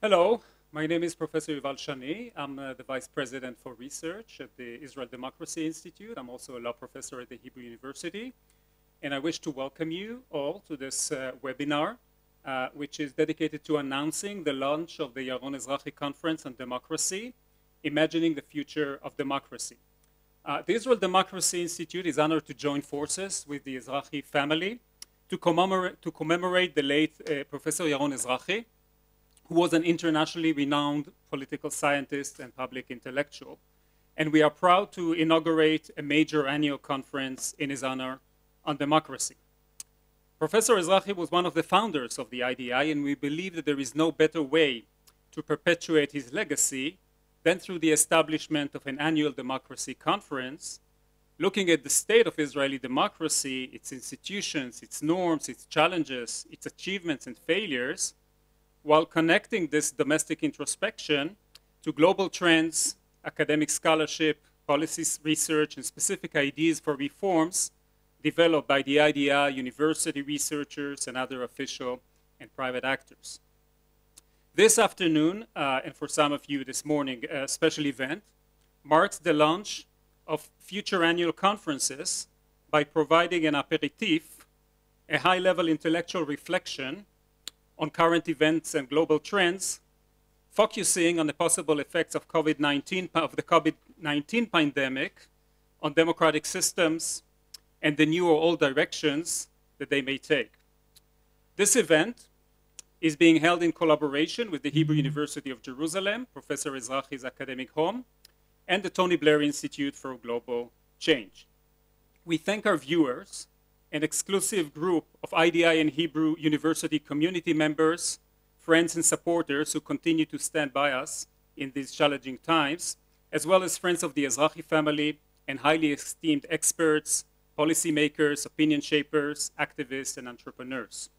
Hello, my name is Professor Yuval Shany. I'm uh, the Vice President for Research at the Israel Democracy Institute. I'm also a law professor at the Hebrew University. And I wish to welcome you all to this uh, webinar, uh, which is dedicated to announcing the launch of the Yaron Ezrahi Conference on Democracy, Imagining the Future of Democracy. Uh, the Israel Democracy Institute is honored to join forces with the Ezrahi family to commemorate, to commemorate the late uh, Professor Yaron Ezrahi, who was an internationally renowned political scientist and public intellectual. And we are proud to inaugurate a major annual conference in his honor on democracy. Professor Ezrahi was one of the founders of the IDI, and we believe that there is no better way to perpetuate his legacy than through the establishment of an annual democracy conference, looking at the state of Israeli democracy, its institutions, its norms, its challenges, its achievements and failures, while connecting this domestic introspection to global trends, academic scholarship, policy research, and specific ideas for reforms developed by the IDI, university researchers, and other official and private actors. This afternoon, uh, and for some of you this morning, a special event marks the launch of future annual conferences by providing an aperitif, a high level intellectual reflection on current events and global trends, focusing on the possible effects of COVID-19 of the COVID-19 pandemic on democratic systems and the new or old directions that they may take. This event is being held in collaboration with the Hebrew mm-hmm. University of Jerusalem, Professor Ezrahi's academic home, and the Tony Blair Institute for Global Change. We thank our viewers an exclusive group of IDI and Hebrew University community members, friends and supporters who continue to stand by us in these challenging times, as well as friends of the Ezrahi family and highly esteemed experts, policymakers, opinion shapers, activists, and entrepreneurs.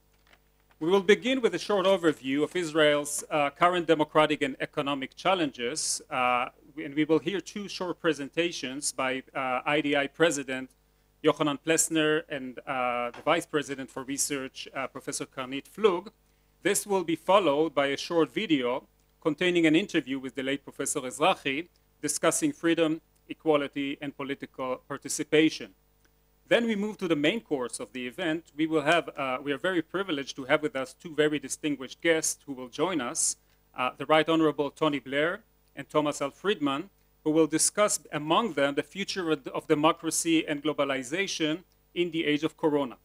We will begin with a short overview of Israel's uh, current democratic and economic challenges, uh, and we will hear two short presentations by uh, IDI President Yohanan Plesner and uh, the Vice President for Research, uh, Professor Karnit Flug. This will be followed by a short video containing an interview with the late Professor Ezrahi discussing freedom, equality, and political participation. Then we move to the main course of the event. We will have, uh, we are very privileged to have with us two very distinguished guests who will join us, uh, the Right Honorable Tony Blair and Thomas L. Friedman, who will discuss among them the future of democracy and globalization in the age of Corona.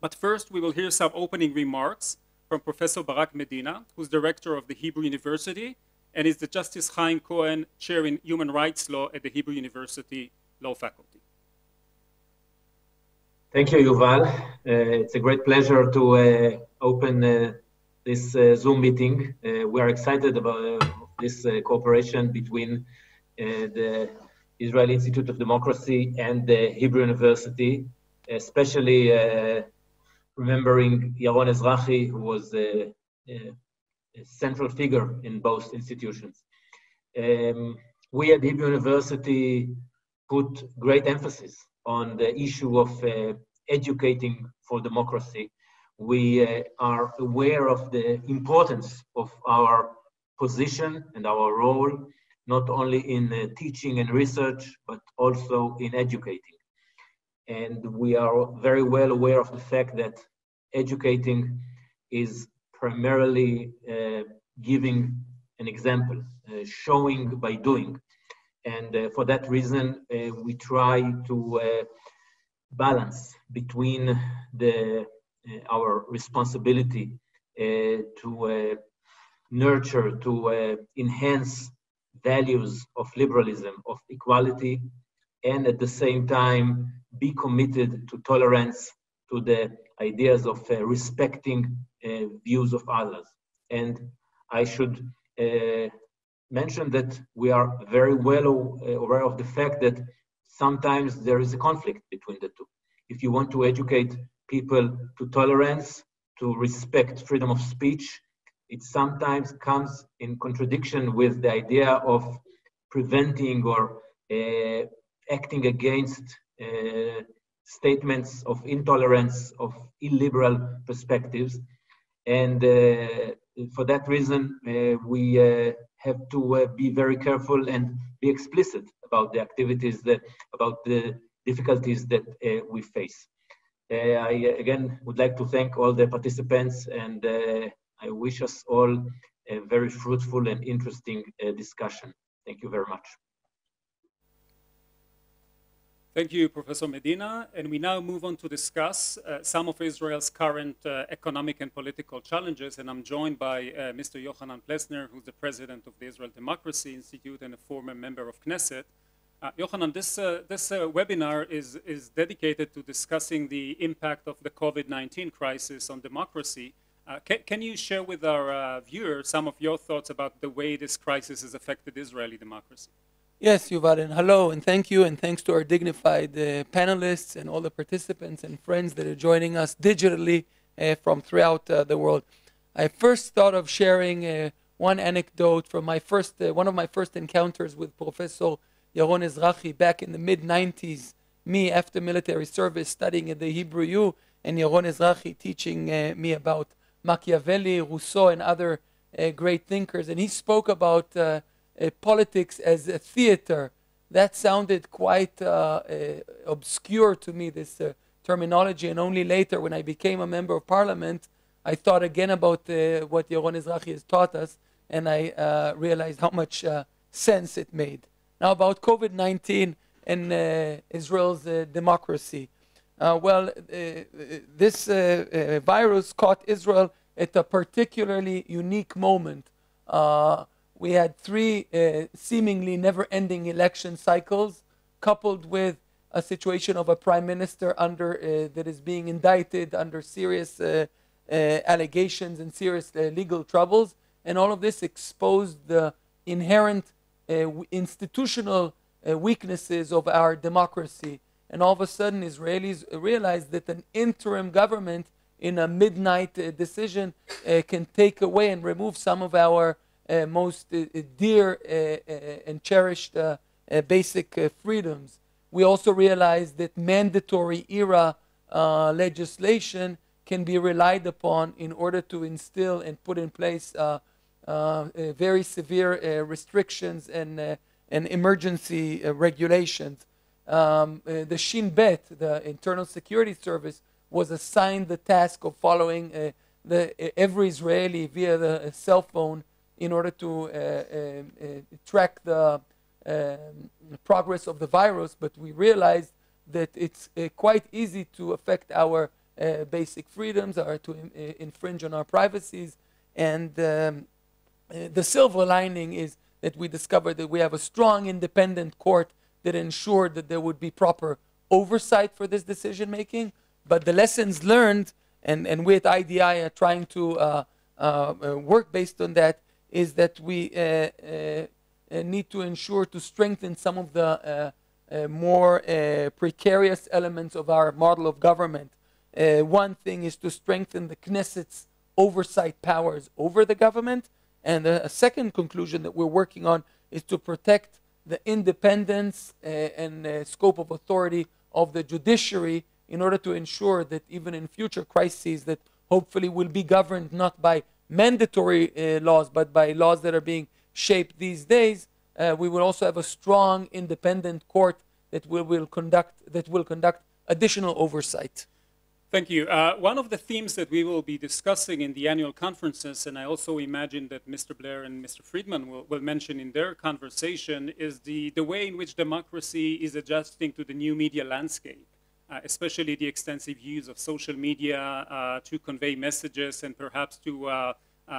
But first, we will hear some opening remarks from Professor Barak Medina, who's director of the Hebrew University and is the Justice Chaim Cohen Chair in Human Rights Law at the Hebrew University Law Faculty. Thank you, Yuval. Uh, it's a great pleasure to uh, open uh, this uh, Zoom meeting. Uh, we are excited about uh, this cooperation between the Israeli Institute of Democracy and the Hebrew University, especially uh, remembering Yaron Ezrahi, who was a, a, a, central figure in both institutions. Um, we at Hebrew University put great emphasis on the issue of uh, educating for democracy. We uh, are aware of the importance of our position and our role not only in uh, teaching and research, but also in educating. And we are very well aware of the fact that educating is primarily uh, giving an example, uh, showing by doing. And uh, for that reason, uh, we try to uh, balance between the, our responsibility to nurture, to enhance values of liberalism, of equality, and at the same time be committed to tolerance, to the ideas of uh, respecting uh, views of others. And I should uh, mention that we are very well uh, aware of the fact that sometimes there is a conflict between the two. If you want to educate people to tolerance, to respect freedom of speech, it sometimes comes in contradiction with the idea of preventing or uh, acting against uh, statements of intolerance, of illiberal perspectives. And uh, for that reason, we have to be very careful and be explicit about the activities that, about the difficulties that we face. I again would like to thank all the participants and I wish us all a very fruitful and interesting discussion. Thank you very much. Thank you, Professor Medina. And we now move on to discuss uh, some of Israel's current uh, economic and political challenges. And I'm joined by uh, Mr. Yohanan Plesner, who's the president of the Israel Democracy Institute and a former member of Knesset. Uh, Yohanan, this, uh, this uh, webinar is, is dedicated to discussing the impact of the COVID-19 crisis on democracy. Can, can, you share with our viewers some of your thoughts about the way this crisis has affected Israeli democracy? Yes, Yuval, and hello, and thank you, and thanks to our dignified uh, panelists and all the participants and friends that are joining us digitally uh, from throughout uh, the world. I first thought of sharing uh, one anecdote from my first, uh, one of my first encounters with Professor Yaron Ezrahi back in the mid 90s. Me, after military service, studying at the Hebrew U, and Yaron Ezrahi teaching uh, me about Machiavelli, Rousseau, and other uh, great thinkers. And he spoke about uh, uh, politics as a theater. That sounded quite uh, uh, obscure to me, this uh, terminology. And only later, when I became a member of parliament, I thought again about what Yaron Ezrahi has taught us, and I realized how much sense it made. Now, about COVID 19 and Israel's democracy. Uh, well, uh, this uh, virus caught Israel at a particularly unique moment we had three uh, seemingly never ending election cycles, coupled with a situation of a prime minister under uh, that is being indicted under serious uh, uh allegations and serious uh, legal troubles. And all of this exposed the inherent uh, institutional weaknesses of our democracy. And all of a sudden, Israelis realized that an interim government in a midnight uh, decision uh, can take away and remove some of our uh, most uh, dear uh, uh and cherished basic freedoms. We also realize that mandatory era legislation can be relied upon in order to instill and put in place very severe restrictions and, and emergency regulations. Um, uh, the Shin Bet, the Internal Security Service, was assigned the task of following uh, the, every Israeli via the cell phone in order to uh, uh, uh, track the um, progress of the virus, but we realized that it's quite easy to affect our basic freedoms or to infringe on our privacies. And um, the silver lining is that we discovered that we have a strong independent court that ensured that there would be proper oversight for this decision making. But the lessons learned, and, and we at IDI are trying to uh, uh, work based on that, is that we uh, uh, uh, need to ensure to strengthen some of the more precarious elements of our model of government. one thing is to strengthen the Knesset's oversight powers over the government. And a second conclusion that we're working on is to protect the independence uh, and uh, scope of authority of the judiciary in order to ensure that even in future crises that hopefully will be governed not by mandatory uh, laws, but by laws that are being shaped these days, uh, we will also have a strong independent court that will, will conduct that will conduct additional oversight. Thank you. Uh, one of the themes that we will be discussing in the annual conferences, and I also imagine that Mr. Blair and Mr. Friedman will, will mention in their conversation, is the, the way in which democracy is adjusting to the new media landscape. Uh, especially the extensive use of social media uh, to convey messages and perhaps to uh,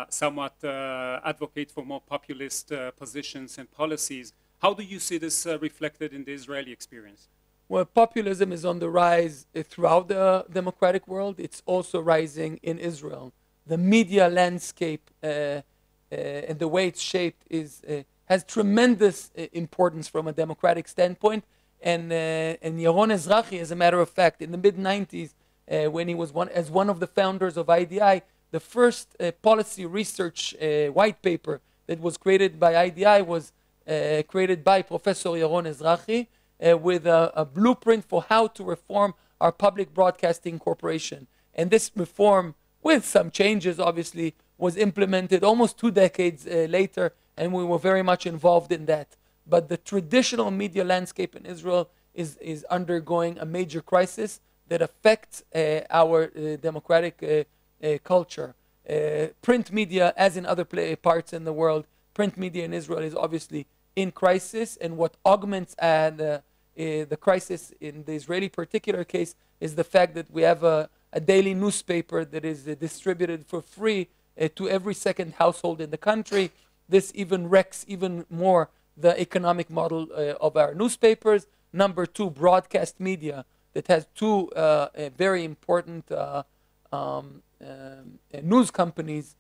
somewhat advocate for more populist positions and policies. How do you see this reflected in the Israeli experience? Well, populism is on the rise throughout the democratic world. It's also rising in Israel. The media landscape uh, uh, and the way it's shaped is, uh, has tremendous importance from a democratic standpoint. And, uh, and Yaron Ezrahi, as a matter of fact, in the mid 90s, uh, when he was one, as one of the founders of IDI, the first uh, policy research uh, white paper that was created by IDI was uh, created by Professor Yaron Ezrahi uh, with a, a, blueprint for how to reform our public broadcasting corporation. And this reform, with some changes obviously, was implemented almost two decades uh, later, and we were very much involved in that. But the traditional media landscape in Israel is, is undergoing a major crisis that affects uh, our uh, democratic uh, uh, culture. Print media, as in other parts in the world, print media in Israel is obviously in crisis, and what augments the, the crisis in the Israeli particular case is the fact that we have a, a daily newspaper that is distributed for free to every second household in the country. This even wrecks even more the economic model uh, of our newspapers. Number two, broadcast media that has two uh, very important uh, um, news companies.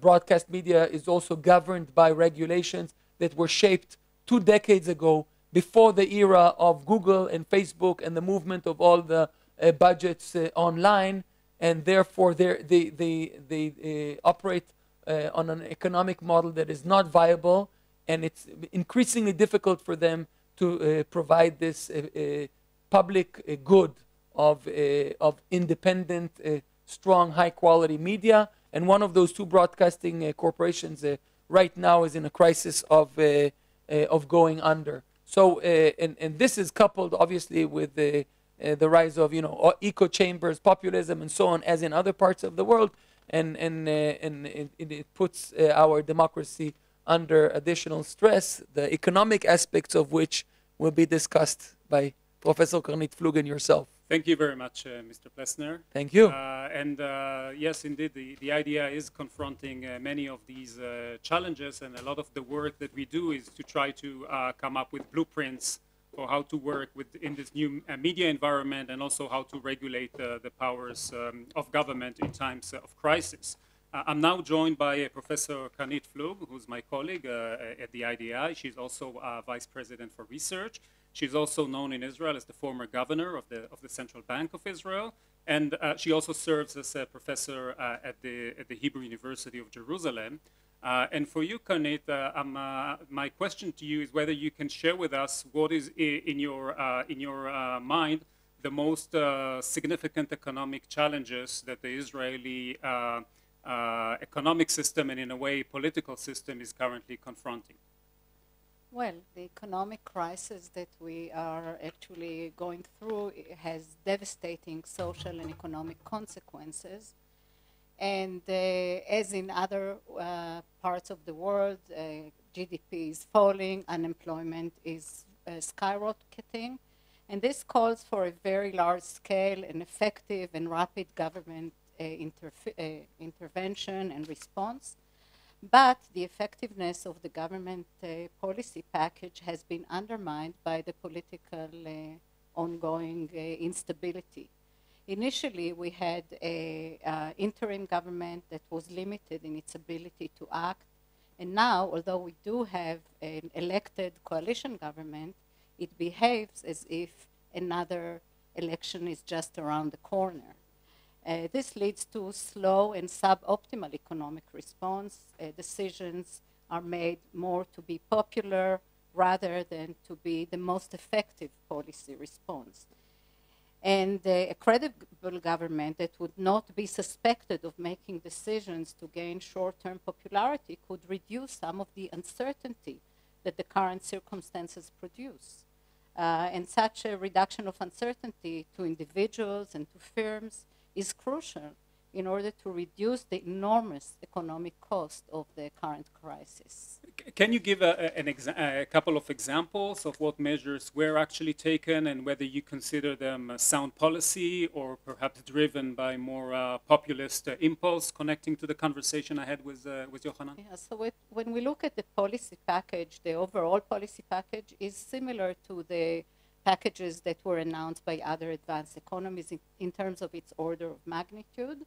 broadcast media is also governed by regulations that were shaped two decades ago before the era of Google and Facebook and the movement of all the uh, budgets uh, online, and therefore they, they, they uh, operate on an economic model that is not viable and it's increasingly difficult for them to uh, provide this uh, uh public uh, good of, uh, of independent, strong, high quality media. And one of those two broadcasting corporations right now is in a crisis of, uh, uh, of going under. So, uh, and, and this is coupled obviously with the, the rise of you know echo chambers, populism, and so on, as in other parts of the world, and and and it, it puts our democracy under additional stress, the economic aspects of which will be discussed by Professor Karnit Flug and yourself. Thank you very much, uh, Mr. Plesner. Thank you. Uh, and uh, yes, indeed, the, the idea is confronting uh, many of these uh, challenges, and a lot of the work that we do is to try to uh, come up with blueprints for how to work with in this new media environment, and also how to regulate the powers um, of government in times of crisis. Uh, I'm now joined by uh, Professor Karnit Flug, who's my colleague uh, at the IDI. She's also Vice President for Research. She's also known in Israel as the former governor of the, of the Central Bank of Israel. And uh, she also serves as a professor uh, at, the, at the Hebrew University of Jerusalem. Uh, and for you, Karnit, my question to you is whether you can share with us what is in your, in your mind the most significant economic challenges that the Israeli uh, economic system and in a way political system is currently confronting? Well, the economic crisis that we are actually going through has devastating social and economic consequences. And uh, as in other uh, parts of the world, uh, GDP is falling, unemployment is uh, skyrocketing. And this calls for a very large scale and effective and rapid government intervention and response. But the effectiveness of the government uh, policy package has been undermined by the political uh, ongoing uh, instability. Initially, we had an interim government that was limited in its ability to act. And now, although we do have an elected coalition government, it behaves as if another election is just around the corner. Uh, this leads to slow and suboptimal economic response. Uh, decisions are made more to be popular rather than to be the most effective policy response. And uh, a credible government that would not be suspected of making decisions to gain short-term popularity could reduce some of the uncertainty that the current circumstances produce. Uh, and such a reduction of uncertainty to individuals and to firms is crucial in order to reduce the enormous economic cost of the current crisis. Can you give a, a, couple of examples of what measures were actually taken and whether you consider them sound policy or perhaps driven by more uh, populist uh, impulse connecting to the conversation I had with, uh, with Yohanan? Yeah, so it, when we look at the policy package, the overall policy package is similar to the packages that were announced by other advanced economies in, in terms of its order of magnitude,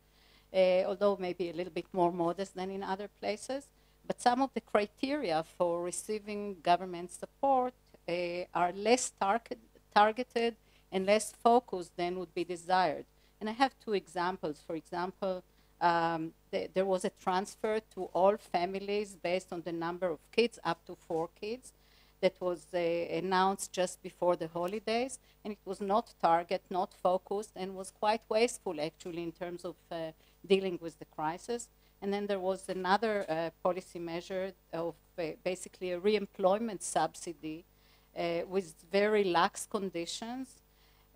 uh, although maybe a little bit more modest than in other places. But some of the criteria for receiving government support uh, are less target, targeted and less focused than would be desired. And I have two examples. For example, um, th there was a transfer to all families based on the number of kids, up to four kids, that was uh, announced just before the holidays, and it was not target, not focused, and was quite wasteful actually in terms of uh, dealing with the crisis. And then there was another uh, policy measure of uh, basically a re-employment subsidy uh, with very lax conditions.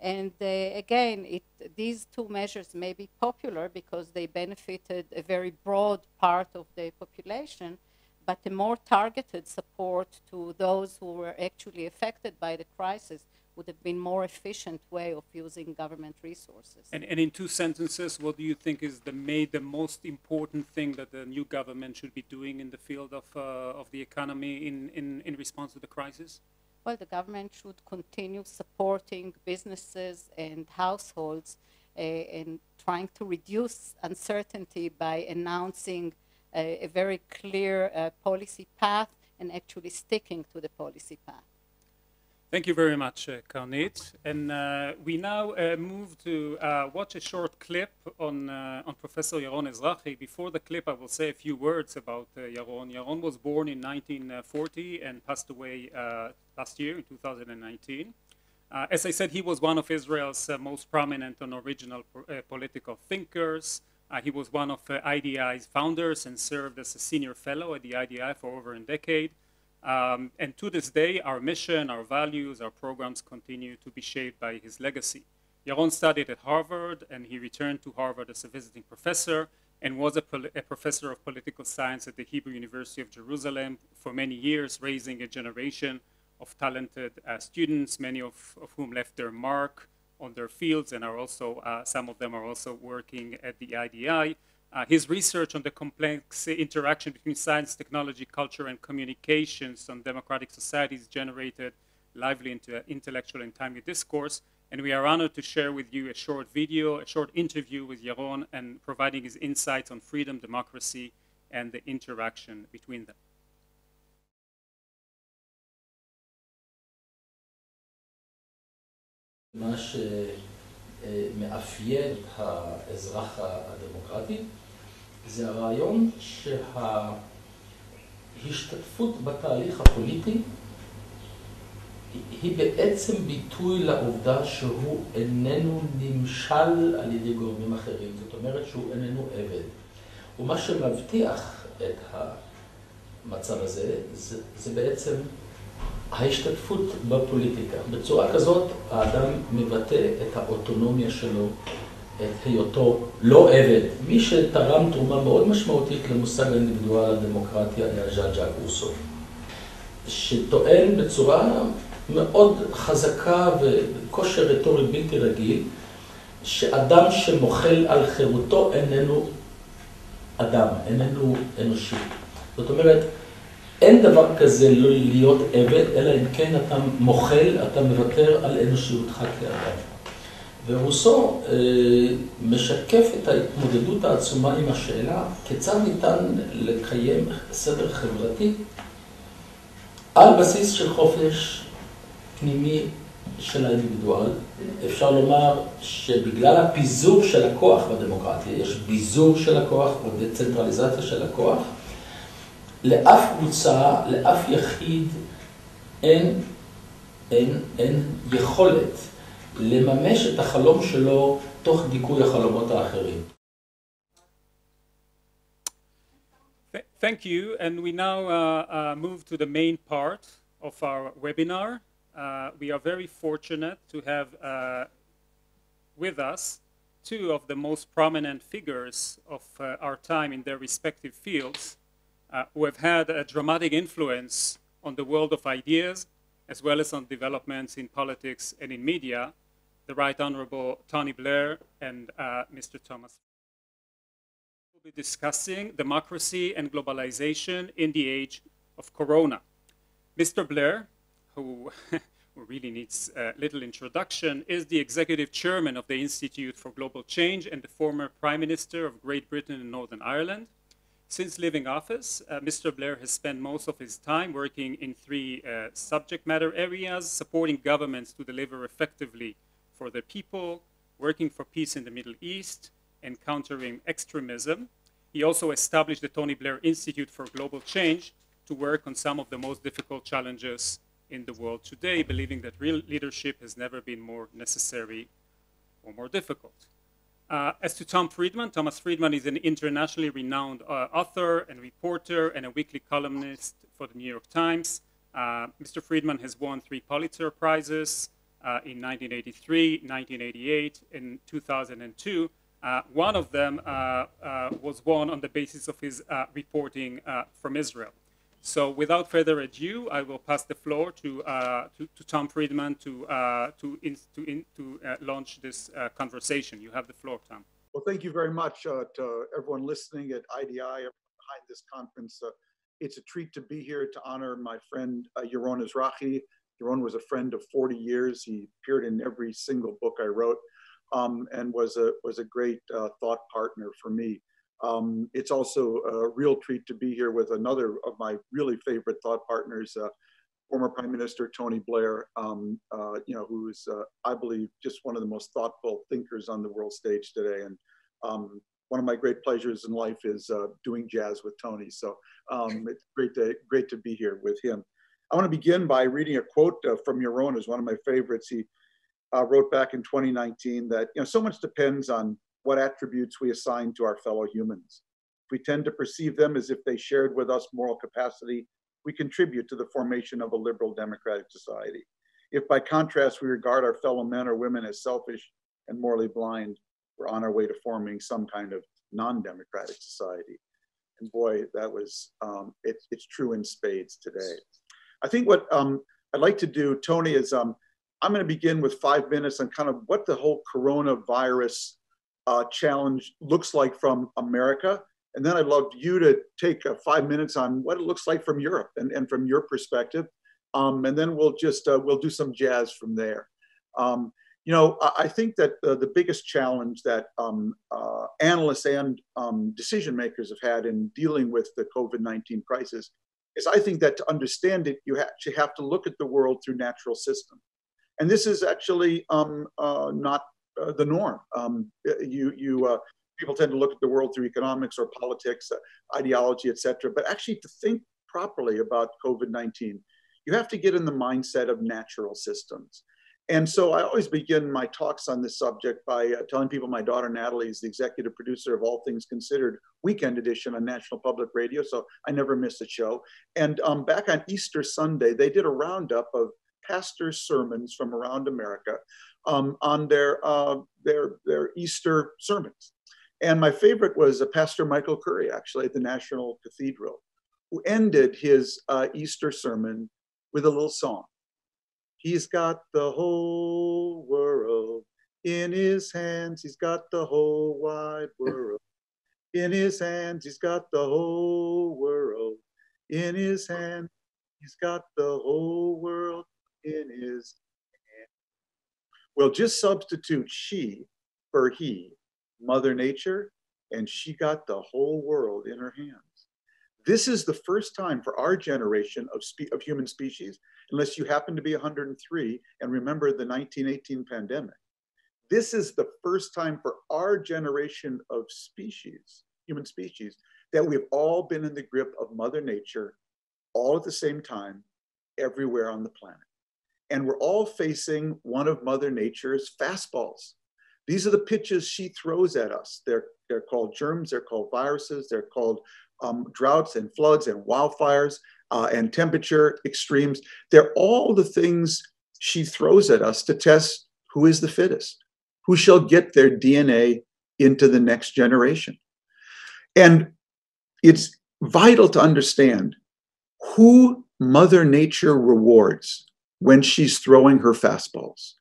And uh, again, it, these two measures may be popular because they benefited a very broad part of the population, but a more targeted support to those who were actually affected by the crisis would have been more efficient way of using government resources. And, and in two sentences, what do you think is the made the most important thing that the new government should be doing in the field of, uh, of the economy in, in, in response to the crisis? Well, the government should continue supporting businesses and households uh, and trying to reduce uncertainty by announcing a, a very clear uh, policy path and actually sticking to the policy path. Thank you very much, uh, Karnit. And uh, we now uh, move to uh, watch a short clip on, uh, on Professor Yaron Ezrahi. Before the clip, I will say a few words about uh, Yaron. Yaron was born in 1940 and passed away uh, last year in 2019. as I said, he was one of Israel's most prominent and original political thinkers. He was one of IDI's founders and served as a senior fellow at the IDI for over a decade. Um, and to this day, our mission, our values, our programs continue to be shaped by his legacy. Yaron studied at Harvard, and he returned to Harvard as a visiting professor and was a, a, professor of political science at the Hebrew University of Jerusalem for many years, raising a generation of talented uh, students, many of, of, whom left their mark on their fields and are also, uh, some of them are also working at the IDI. Uh, his research on the complex interaction between science, technology, culture, and communications on democratic societies generated lively intellectual and timely discourse. And we are honored to share with you a short video, a short interview with Yaron and providing his insights on freedom, democracy, and the interaction between them. מה שמאפיין האזרח הדמוקרטי זה הרעיון שההשתתפות בתהליך הפוליטי היא בעצם ביטוי לעובדה שהוא איננו נמשל על ידי גורמים אחרים, זאת אומרת שהוא איננו עבד. ומה שמבטיח את המצב הזה, זה, זה בעצם ההשתתפות בפוליטיקה. בצורה כזאת האדם מבטא את האוטונומיה שלו, את היותו לא עבד. מי שתרם תרומה מאוד משמעותית למושג האינדיבידואל הדמוקרטיה היה ז'אן ז'אק שטוען בצורה מאוד חזקה וכושר רטורי בלתי רגיל, שאדם שמוחל על חירותו איננו אדם, איננו אנושי. זאת אומרת, אין דבר כזה לא להיות עבד, אלא אם כן אתה מוחל, אתה מוותר על אנושיותך כאדם. ורוסו אה, משקף את ההתמודדות העצומה עם השאלה כיצד ניתן לקיים סדר חברתי על בסיס של חופש פנימי של האינדיבידואל. אפשר לומר שבגלל הפיזור של הכוח בדמוקרטיה, יש ביזור של הכוח או דצנטרליזציה של הכוח, לאף קבוצה, לאף יחיד אין, אין, אין יכולת לממש את החלום שלו תוך דיכוי החלומות האחרים. Thank you, and we now uh, uh, move to the main part of our webinar. Uh, we are very fortunate to have uh, with us two of the most prominent figures of uh, our time in their respective fields uh, who have had a dramatic influence on the world of ideas as well as on developments in politics and in media the Right Honorable Tony Blair and uh, Mr. Thomas. We'll be discussing democracy and globalization in the age of Corona. Mr. Blair, who, really needs uh, little introduction, is the executive chairman of the Institute for Global Change and the former Prime Minister of Great Britain and Northern Ireland. Since leaving office, uh, Mr. Blair has spent most of his time working in three uh, subject matter areas, supporting governments to deliver effectively for the people, working for peace in the Middle East, and countering extremism. He also established the Tony Blair Institute for Global Change to work on some of the most difficult challenges in the world today, believing that real leadership has never been more necessary or more difficult. Uh, as to Tom Friedman, Thomas Friedman is an internationally renowned uh, author and reporter and a weekly columnist for the New York Times. Uh, Mr. Friedman has won three Pulitzer Prizes uh, in 1983, 1988, and 2002. Uh, one of them uh, was won on the basis of his reporting from Israel. So without further ado, I will pass the floor to, uh, to, to, Tom Friedman to, uh, to, in, to, in, to uh, launch this uh, conversation. You have the floor, Tom. Well, thank you very much uh, to everyone listening at IDI behind this conference. Uh, it's a treat to be here to honor my friend Yaron Ezrahi. Yaron was a friend of 40 years. He appeared in every single book I wrote um, and was a, was a great thought partner for me. Um, it's also a real treat to be here with another of my really favorite thought partners, uh, former Prime Minister Tony Blair, um, uh, you know, who is, uh, I believe, just one of the most thoughtful thinkers on the world stage today. And um, one of my great pleasures in life is uh, doing jazz with Tony. So um, it's great to, great to be here with him. I want to begin by reading a quote uh, from Yaron, who's one of my favorites. He uh, wrote back in 2019 that, you know, so much depends on what attributes we assign to our fellow humans. If we tend to perceive them as if they shared with us moral capacity, we contribute to the formation of a liberal democratic society. If by contrast we regard our fellow men or women as selfish and morally blind, we're on our way to forming some kind of non-democratic society. And boy, that was, um, it, it's true in spades today. I think what um, I'd like to do, Tony, is um, I'm gonna begin with five minutes on kind of what the whole coronavirus uh, challenge looks like from America. And then I'd love you to take uh, five minutes on what it looks like from Europe and, and from your perspective. Um, and then we'll just, uh, we'll do some jazz from there. Um, you know, I, think that the biggest challenge that um, uh, analysts and um, decision makers have had in dealing with the COVID-19 crisis is I think that to understand it, you actually have to look at the world through natural systems. And this is actually um, uh, not uh, the norm. Um, you, you, uh, people tend to look at the world through economics or politics, uh, ideology, etc. But actually, to think properly about COVID-19, you have to get in the mindset of natural systems. And so I always begin my talks on this subject by uh, telling people my daughter Natalie is the executive producer of All Things Considered Weekend Edition on National Public Radio, so I never miss a show. And um, back on Easter Sunday, they did a roundup of pastors' sermons from around America um, on their, uh, their, their Easter sermons. And my favorite was uh, Pastor Michael Curry, actually, at the National Cathedral, who ended his uh, Easter sermon with a little song. He's got the whole world in his hands. He's got the whole wide world in his hands. He's got the whole world in his hands. He's got the whole world in his well, just substitute she for he, Mother Nature, and she got the whole world in her hands. This is the first time for our generation of, spe- of human species, unless you happen to be 103 and remember the 1918 pandemic. This is the first time for our generation of species, human species, that we've all been in the grip of Mother Nature all at the same time, everywhere on the planet and we're all facing one of Mother Nature's fastballs. These are the pitches she throws at us. They're, they're called germs, they're called viruses, they're called um, droughts and floods and wildfires uh, and temperature extremes. They're all the things she throws at us to test who is the fittest, who shall get their DNA into the next generation. And it's vital to understand who Mother Nature rewards when she's throwing her fastballs.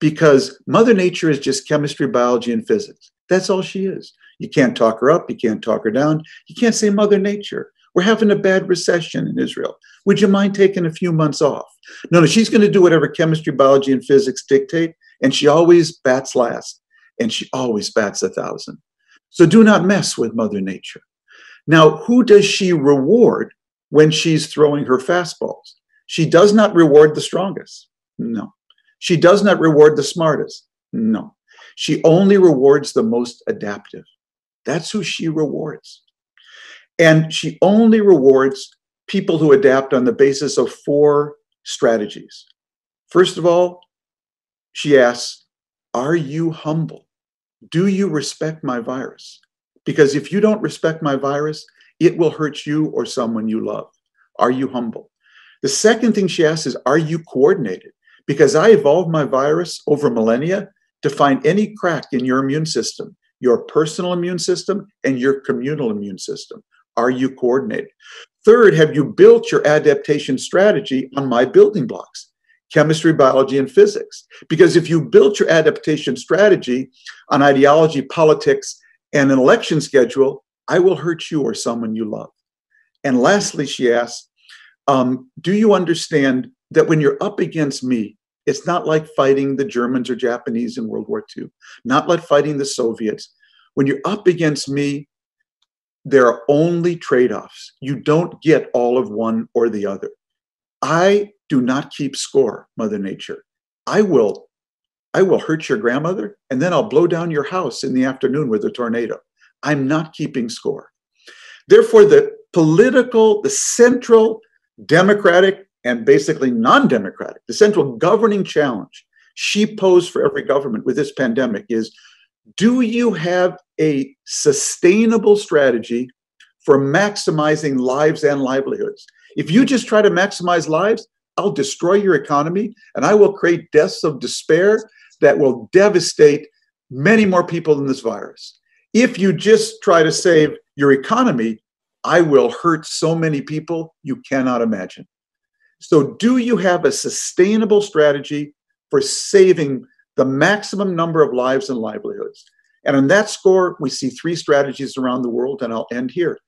Because Mother Nature is just chemistry, biology, and physics. That's all she is. You can't talk her up, you can't talk her down, you can't say Mother Nature. We're having a bad recession in Israel. Would you mind taking a few months off? No, no, she's going to do whatever chemistry, biology, and physics dictate, and she always bats last, and she always bats a thousand. So do not mess with Mother Nature. Now, who does she reward when she's throwing her fastballs? She does not reward the strongest. No. She does not reward the smartest. No. She only rewards the most adaptive. That's who she rewards. And she only rewards people who adapt on the basis of four strategies. First of all, she asks, Are you humble? Do you respect my virus? Because if you don't respect my virus, it will hurt you or someone you love. Are you humble? The second thing she asks is, Are you coordinated? Because I evolved my virus over millennia to find any crack in your immune system, your personal immune system, and your communal immune system. Are you coordinated? Third, have you built your adaptation strategy on my building blocks? Chemistry, biology, and physics. Because if you built your adaptation strategy on ideology, politics, and an election schedule, I will hurt you or someone you love. And lastly, she asks, um, Do you understand that when you're up against me, it's not like fighting the Germans or Japanese in World War II, not like fighting the Soviets. When you're up against me, there are only trade offs. You don't get all of one or the other. I do not keep score, Mother Nature. I will. I will hurt your grandmother and then I'll blow down your house in the afternoon with a tornado. I'm not keeping score. Therefore, the political, the central democratic and basically non democratic, the central governing challenge she posed for every government with this pandemic is do you have a sustainable strategy for maximizing lives and livelihoods? If you just try to maximize lives, I'll destroy your economy and I will create deaths of despair that will devastate many more people than this virus. If you just try to save your economy, I will hurt so many people you cannot imagine. So, do you have a sustainable strategy for saving the maximum number of lives and livelihoods? And on that score, we see three strategies around the world, and I'll end here.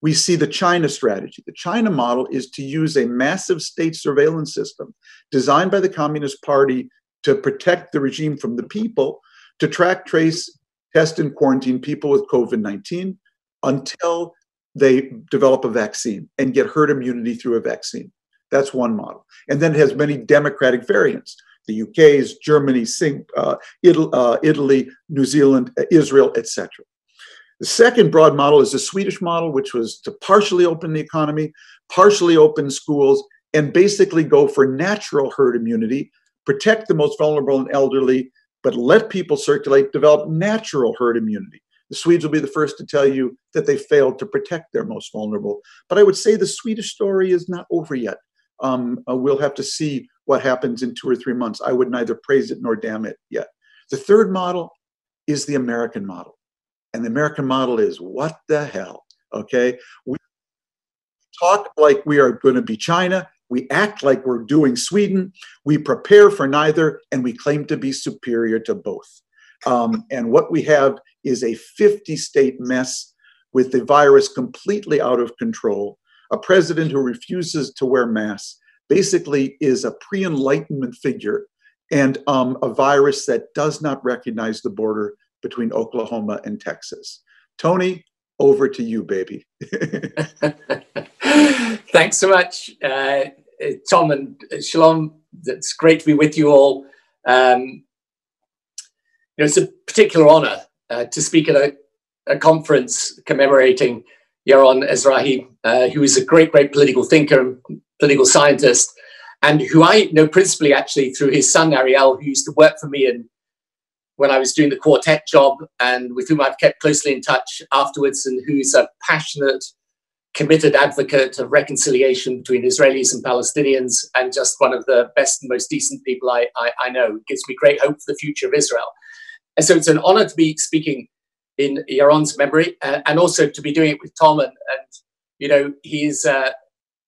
We see the China strategy. The China model is to use a massive state surveillance system designed by the Communist Party to protect the regime from the people, to track, trace, test and quarantine people with COVID 19 until they develop a vaccine and get herd immunity through a vaccine. That's one model. And then it has many democratic variants. The UK's, Germany, Sing, uh, Italy, uh, Italy, New Zealand, uh, Israel, etc. The second broad model is the Swedish model, which was to partially open the economy, partially open schools, and basically go for natural herd immunity, protect the most vulnerable and elderly, but let people circulate, develop natural herd immunity. The Swedes will be the first to tell you that they failed to protect their most vulnerable. But I would say the Swedish story is not over yet. Um, uh, we'll have to see what happens in two or three months. I would neither praise it nor damn it yet. The third model is the American model. And the American model is what the hell? Okay. We talk like we are going to be China we act like we're doing Sweden. We prepare for neither, and we claim to be superior to both. Um, and what we have is a 50 state mess with the virus completely out of control. A president who refuses to wear masks basically is a pre enlightenment figure and um, a virus that does not recognize the border between Oklahoma and Texas. Tony, over to you, baby. Thanks so much, uh, Tom and Shalom. It's great to be with you all. Um, you know, it's a particular honor uh, to speak at a, a, conference commemorating Yaron Ezrahi, uh, who is a great, great political thinker and political scientist, and who I know principally actually through his son Ariel, who used to work for me in when I was doing the quartet job, and with whom I've kept closely in touch afterwards, and who's a passionate committed advocate of reconciliation between Israelis and Palestinians, and just one of the best and most decent people I, I, I know. It gives me great hope for the future of Israel. And so it's an honor to be speaking in Yaron's memory uh, and also to be doing it with Tom. And, and you know, he's, uh,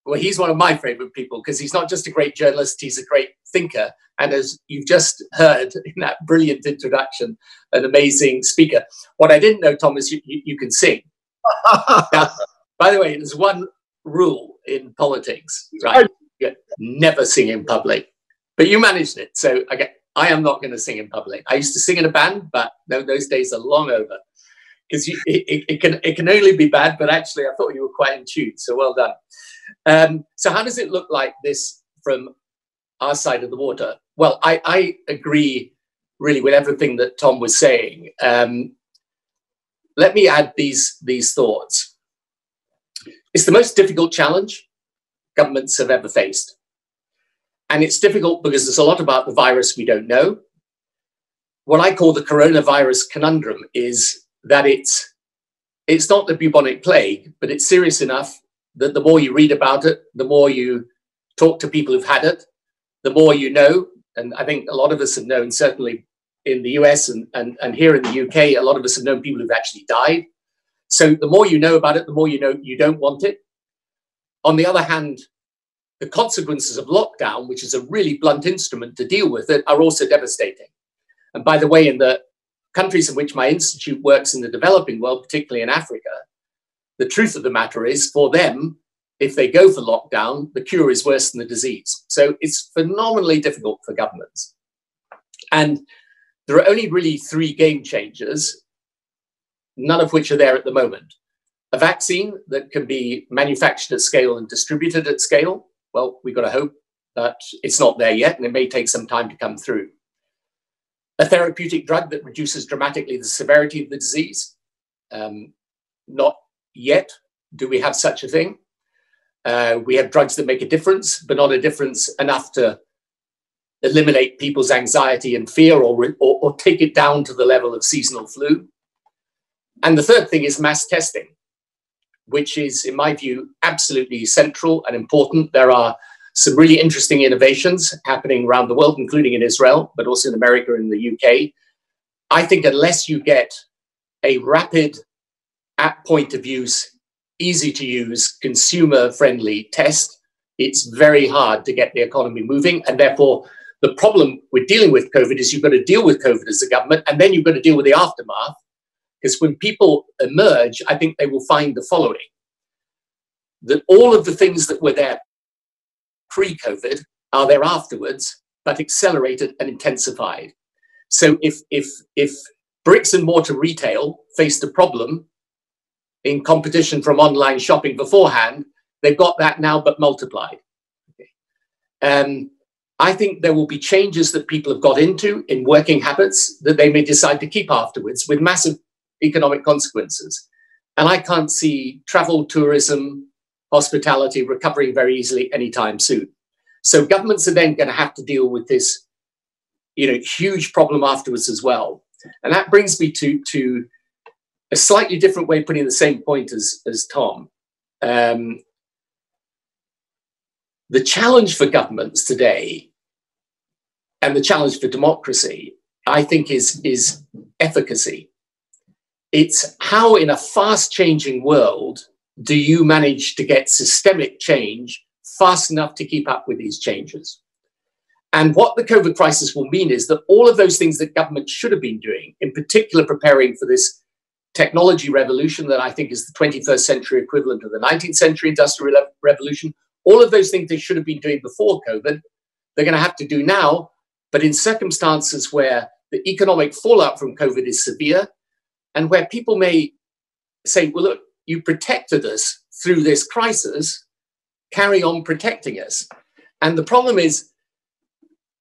well, he's one of my favorite people because he's not just a great journalist, he's a great thinker. And as you've just heard in that brilliant introduction, an amazing speaker. What I didn't know, Tom, is you, you, you can sing. now, by the way, there's one rule in politics, right? Never sing in public. But you managed it. So I, get, I am not going to sing in public. I used to sing in a band, but those days are long over. Because it, it, it, can, it can only be bad, but actually, I thought you were quite in tune. So well done. Um, so, how does it look like this from our side of the water? Well, I, I agree really with everything that Tom was saying. Um, let me add these, these thoughts. It's the most difficult challenge governments have ever faced. And it's difficult because there's a lot about the virus we don't know. what I call the coronavirus conundrum is that it's it's not the bubonic plague, but it's serious enough that the more you read about it, the more you talk to people who've had it, the more you know. And I think a lot of us have known, certainly in the US and, and, and here in the UK, a lot of us have known people who've actually died. So the more you know about it, the more you know you don't want it. On the other hand, the consequences of lockdown, which is a really blunt instrument to deal with it, are also devastating. And by the way, in the countries in which my institute works in the developing world, particularly in Africa, the truth of the matter is for them, if they go for lockdown, the cure is worse than the disease. So it's phenomenally difficult for governments. And there are only really three game changers, none of which are there at the moment. A vaccine that can be manufactured at scale and distributed at scale. Well, we've got to hope that it's not there yet, and it may take some time to come through. A therapeutic drug that reduces dramatically the severity of the disease. Um, not yet do we have such a thing. Uh, we have drugs that make a difference, but not a difference enough to eliminate people's anxiety and fear or, or, or, take it down to the level of seasonal flu. And the third thing is mass testing, which is, in my view, absolutely central and important. There are some really interesting innovations happening around the world, including in Israel, but also in America and the UK. I think unless you get a rapid, at point of use, easy to use, consumer friendly test, it's very hard to get the economy moving. And therefore, the problem with dealing with COVID is you've got to deal with COVID as a government, and then you've got to deal with the aftermath. Because when people emerge, I think they will find the following that all of the things that were there pre COVID are there afterwards, but accelerated and intensified. So if, if, if bricks and mortar retail faced a problem in competition from online shopping beforehand, they've got that now but multiplied. Um, I think there will be changes that people have got into in working habits that they may decide to keep afterwards with massive economic consequences. And I can't see travel, tourism, hospitality recovering very easily anytime soon. So governments are then going to have to deal with this, you know, huge problem afterwards as well. And that brings me to, to a slightly different way of putting the same point as, as Tom. Um, the challenge for governments today and the challenge for democracy, I think, is, is efficacy. It's how, in a fast changing world, do you manage to get systemic change fast enough to keep up with these changes? And what the COVID crisis will mean is that all of those things that government should have been doing, in particular preparing for this technology revolution that I think is the 21st century equivalent of the 19th century industrial revolution, all of those things they should have been doing before COVID, they're going to have to do now but in circumstances where the economic fallout from COVID is severe and where people may say, well, look, you protected us through this crisis, carry on protecting us. And the problem is,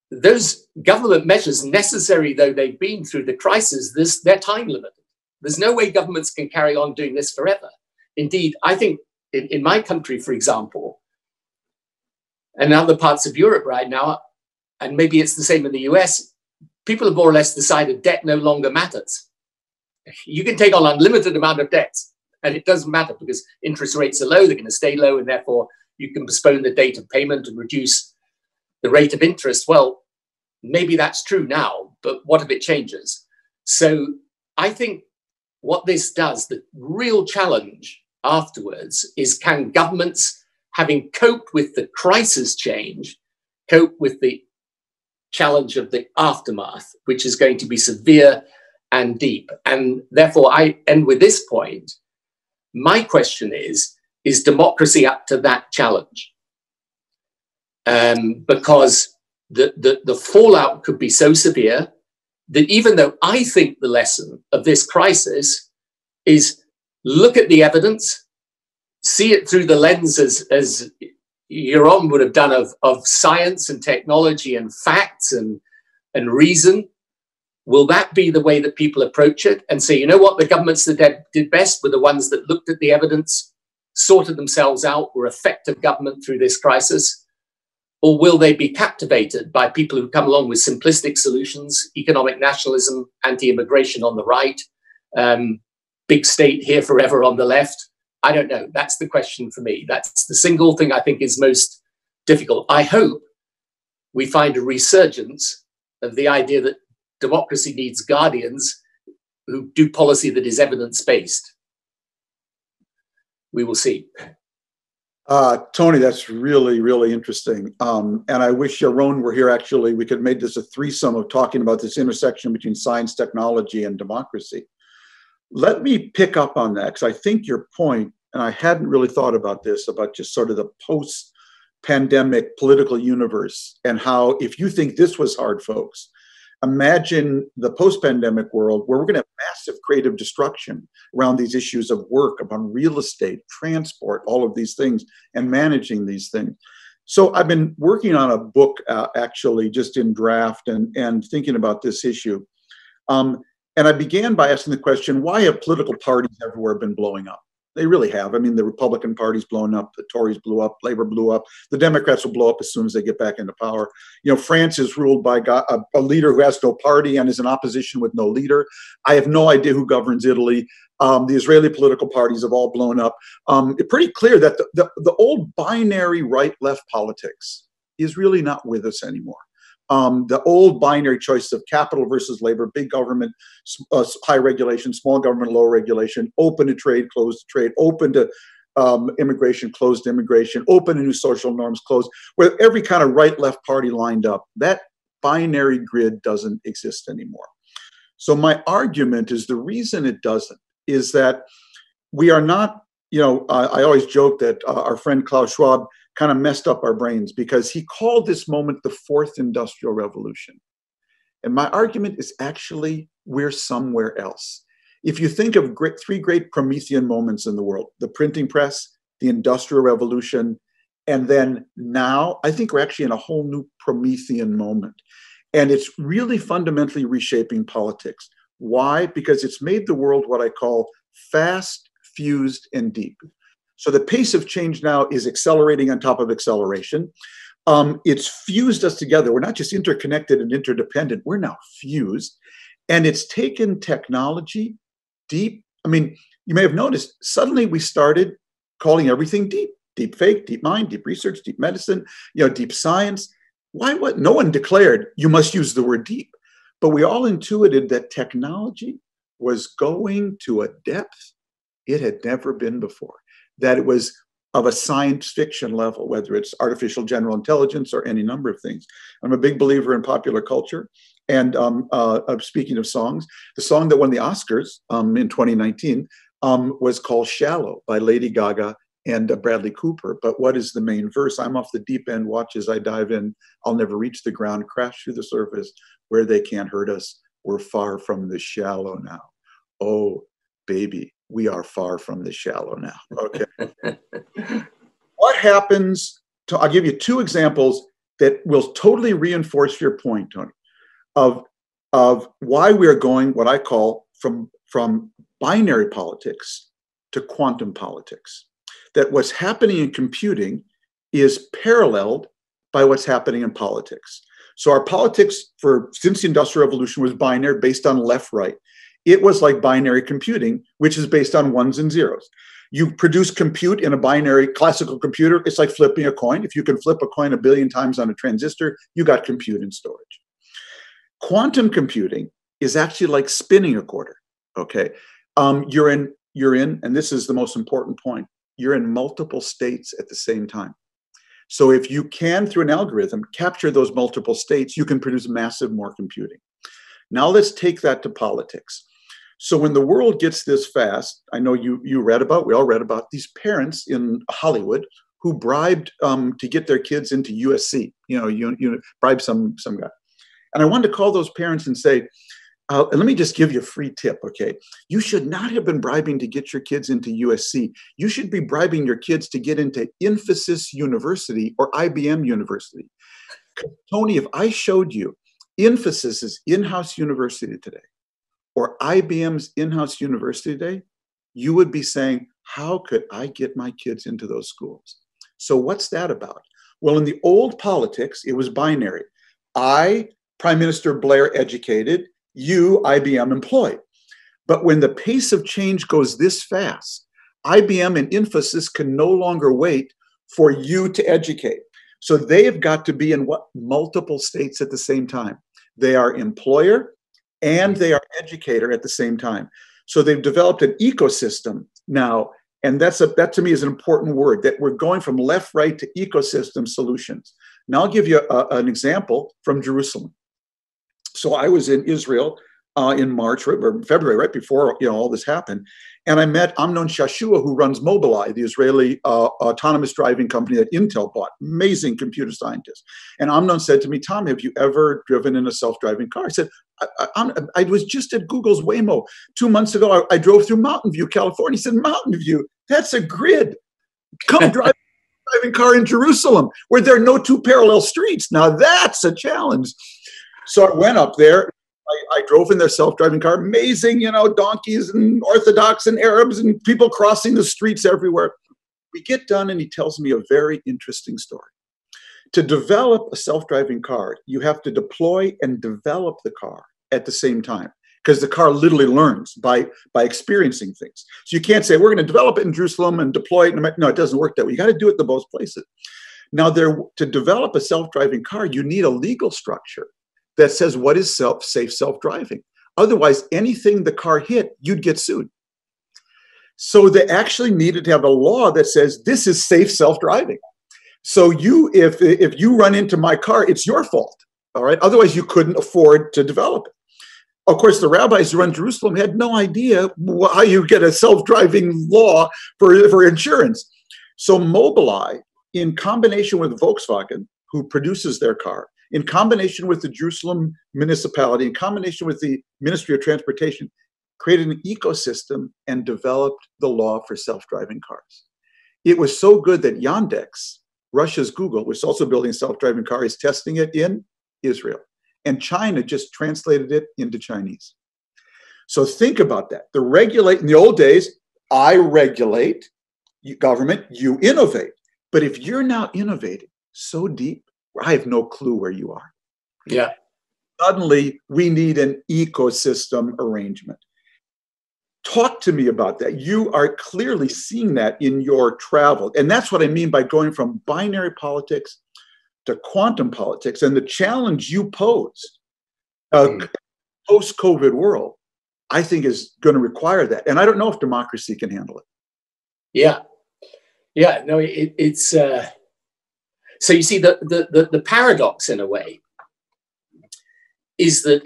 those government measures, necessary though they've been through the crisis, this, they're time limited. There's no way governments can carry on doing this forever. Indeed, I think in, in my country, for example, and other parts of Europe right now, and maybe it's the same in the US, people have more or less decided debt no longer matters. You can take on unlimited amount of debts, and it doesn't matter because interest rates are low, they're going to stay low, and therefore you can postpone the date of payment and reduce the rate of interest. Well, maybe that's true now, but what if it changes? So I think what this does, the real challenge afterwards is can governments, having coped with the crisis change, cope with the challenge of the aftermath, which is going to be severe and deep. And therefore, I end with this point. My question is Is democracy up to that challenge? Um, because the, the, the fallout could be so severe that even though I think the lesson of this crisis is look at the evidence, see it through the lens as, as Yaron would have done of, of science and technology and facts and, and reason. Will that be the way that people approach it and say, you know what, the governments that did best were the ones that looked at the evidence, sorted themselves out, were effective government through this crisis? Or will they be captivated by people who come along with simplistic solutions, economic nationalism, anti immigration on the right, um, big state here forever on the left? I don't know. That's the question for me. That's the single thing I think is most difficult. I hope we find a resurgence of the idea that democracy needs guardians who do policy that is evidence based. We will see. Uh, Tony, that's really, really interesting. Um, and I wish Yaron were here. Actually, we could make this a threesome of talking about this intersection between science, technology, and democracy. Let me pick up on that because I think your point, and I hadn't really thought about this, about just sort of the post pandemic political universe and how, if you think this was hard, folks, imagine the post-pandemic world where we're going to have massive creative destruction around these issues of work upon real estate transport all of these things and managing these things. So i've been working on a book uh, actually just in draft and, and thinking about this issue. Um, and i began by asking the question why have political parties everywhere been blowing up they really have. I mean, the Republican Party's blown up, the Tories blew up, Labor blew up, the Democrats will blow up as soon as they get back into power. You know, France is ruled by a, a leader who has no party and is in opposition with no leader. I have no idea who governs Italy. Um, the Israeli political parties have all blown up. Um, it's pretty clear that the, the, the old binary right left politics is really not with us anymore um, the old binary choices of capital versus labor, big government, uh, high regulation, small government, low regulation, open to trade, closed to trade, open to um, immigration, closed immigration, open to new social norms, closed, where every kind of right left party lined up. That binary grid doesn't exist anymore. So, my argument is the reason it doesn't is that we are not, you know, I, I always joke that uh, our friend Klaus Schwab kind of messed up our brains because he called this moment the fourth industrial revolution. And my argument is actually we're somewhere else. If you think of great, three great Promethean moments in the world the printing press, the industrial revolution, and then now, I think we're actually in a whole new Promethean moment. And it's really fundamentally reshaping politics. Why? Because it's made the world what I call fast, fused, and deep. So the pace of change now is accelerating on top of acceleration. Um, it's fused us together. We're not just interconnected and interdependent, we're now fused. And it's taken technology deep. I mean, you may have noticed suddenly we started calling everything deep deep fake, deep mind, deep research, deep medicine, you know, deep science. Why what no one declared you must use the word deep, but we all intuited that technology was going to a depth it had never been before that it was of a science fiction level, whether it's artificial general intelligence or any number of things. I'm a big believer in popular culture. And um, uh, speaking of songs, the song that won the Oscars um, in 2019 um, was called Shallow by Lady Gaga and uh, Bradley Cooper. But what is the main verse? I'm off the deep end, watch as I dive in. I'll never reach the ground, crash through the surface where they can't hurt us. We're far from the shallow now. Oh, baby, we are far from the shallow now. Okay. what happens to, I'll give you two examples that will totally reinforce your point, Tony, of, of why we are going what I call from, from binary politics to quantum politics. That what's happening in computing is paralleled by what's happening in politics. So our politics for since the Industrial Revolution was binary based on left right. It was like binary computing, which is based on ones and zeros. You produce compute in a binary classical computer, it's like flipping a coin. If you can flip a coin a billion times on a transistor, you got compute and storage. Quantum computing is actually like spinning a quarter. Okay. Um, you're in, you're in, and this is the most important point, you're in multiple states at the same time. So if you can, through an algorithm, capture those multiple states, you can produce massive more computing. Now let's take that to politics. So when the world gets this fast, I know you you read about, we all read about these parents in Hollywood who bribed um, to get their kids into USC. You know, you, you bribe some some guy. And I wanted to call those parents and say, uh, and let me just give you a free tip, okay? You should not have been bribing to get your kids into USC. You should be bribing your kids to get into Infosys University or IBM University. Tony, if I showed you Infosys's in-house university today, or IBM's in house university day, you would be saying, How could I get my kids into those schools? So, what's that about? Well, in the old politics, it was binary. I, Prime Minister Blair, educated, you, IBM, employed. But when the pace of change goes this fast, IBM and Infosys can no longer wait for you to educate. So they have got to be in what multiple states at the same time. They are employer and they are educator at the same time. So they've developed an ecosystem now, and that's a, that to me is an important word that we're going from left right to ecosystem solutions. Now I'll give you a, an example from Jerusalem. So I was in Israel uh, in March or February, right before you know all this happened, and I met Amnon Shashua, who runs Mobileye, the Israeli uh, autonomous driving company that Intel bought. Amazing computer scientist. And Amnon said to me, Tom, have you ever driven in a self-driving car? I said, I, I, I was just at Google's Waymo two months ago. I, I, drove through Mountain View, California. He said, Mountain View, that's a grid. Come drive a driving car in Jerusalem where there are no two parallel streets. Now that's a challenge. So I went up there I, I drove in their self-driving car. Amazing, you know, donkeys and Orthodox and Arabs and people crossing the streets everywhere. We get done, and he tells me a very interesting story. To develop a self-driving car, you have to deploy and develop the car at the same time because the car literally learns by by experiencing things. So you can't say we're going to develop it in Jerusalem and deploy it. In no, it doesn't work that way. You got to do it in both places. Now, there to develop a self-driving car, you need a legal structure that says what is self safe self-driving. Otherwise, anything the car hit, you'd get sued. So they actually needed to have a law that says this is safe self-driving. So you, if if you run into my car, it's your fault. All right. Otherwise, you couldn't afford to develop it. Of course, the rabbis who run Jerusalem had no idea how you get a self-driving law for, for insurance. So Mobileye, in combination with Volkswagen, who produces their car, in combination with the Jerusalem municipality, in combination with the Ministry of Transportation, created an ecosystem and developed the law for self-driving cars. It was so good that Yandex, Russia's Google, which is also building a self-driving car, is testing it in Israel. And China just translated it into Chinese. So think about that. The regulate in the old days, I regulate government, you innovate. But if you're now innovating so deep I have no clue where you are. Yeah. Suddenly, we need an ecosystem arrangement. Talk to me about that. You are clearly seeing that in your travel. And that's what I mean by going from binary politics to quantum politics and the challenge you pose. Uh, mm. Post COVID world, I think, is going to require that. And I don't know if democracy can handle it. Yeah. Yeah. No, it, it's. Uh so you see, the, the, the, the paradox in a way is that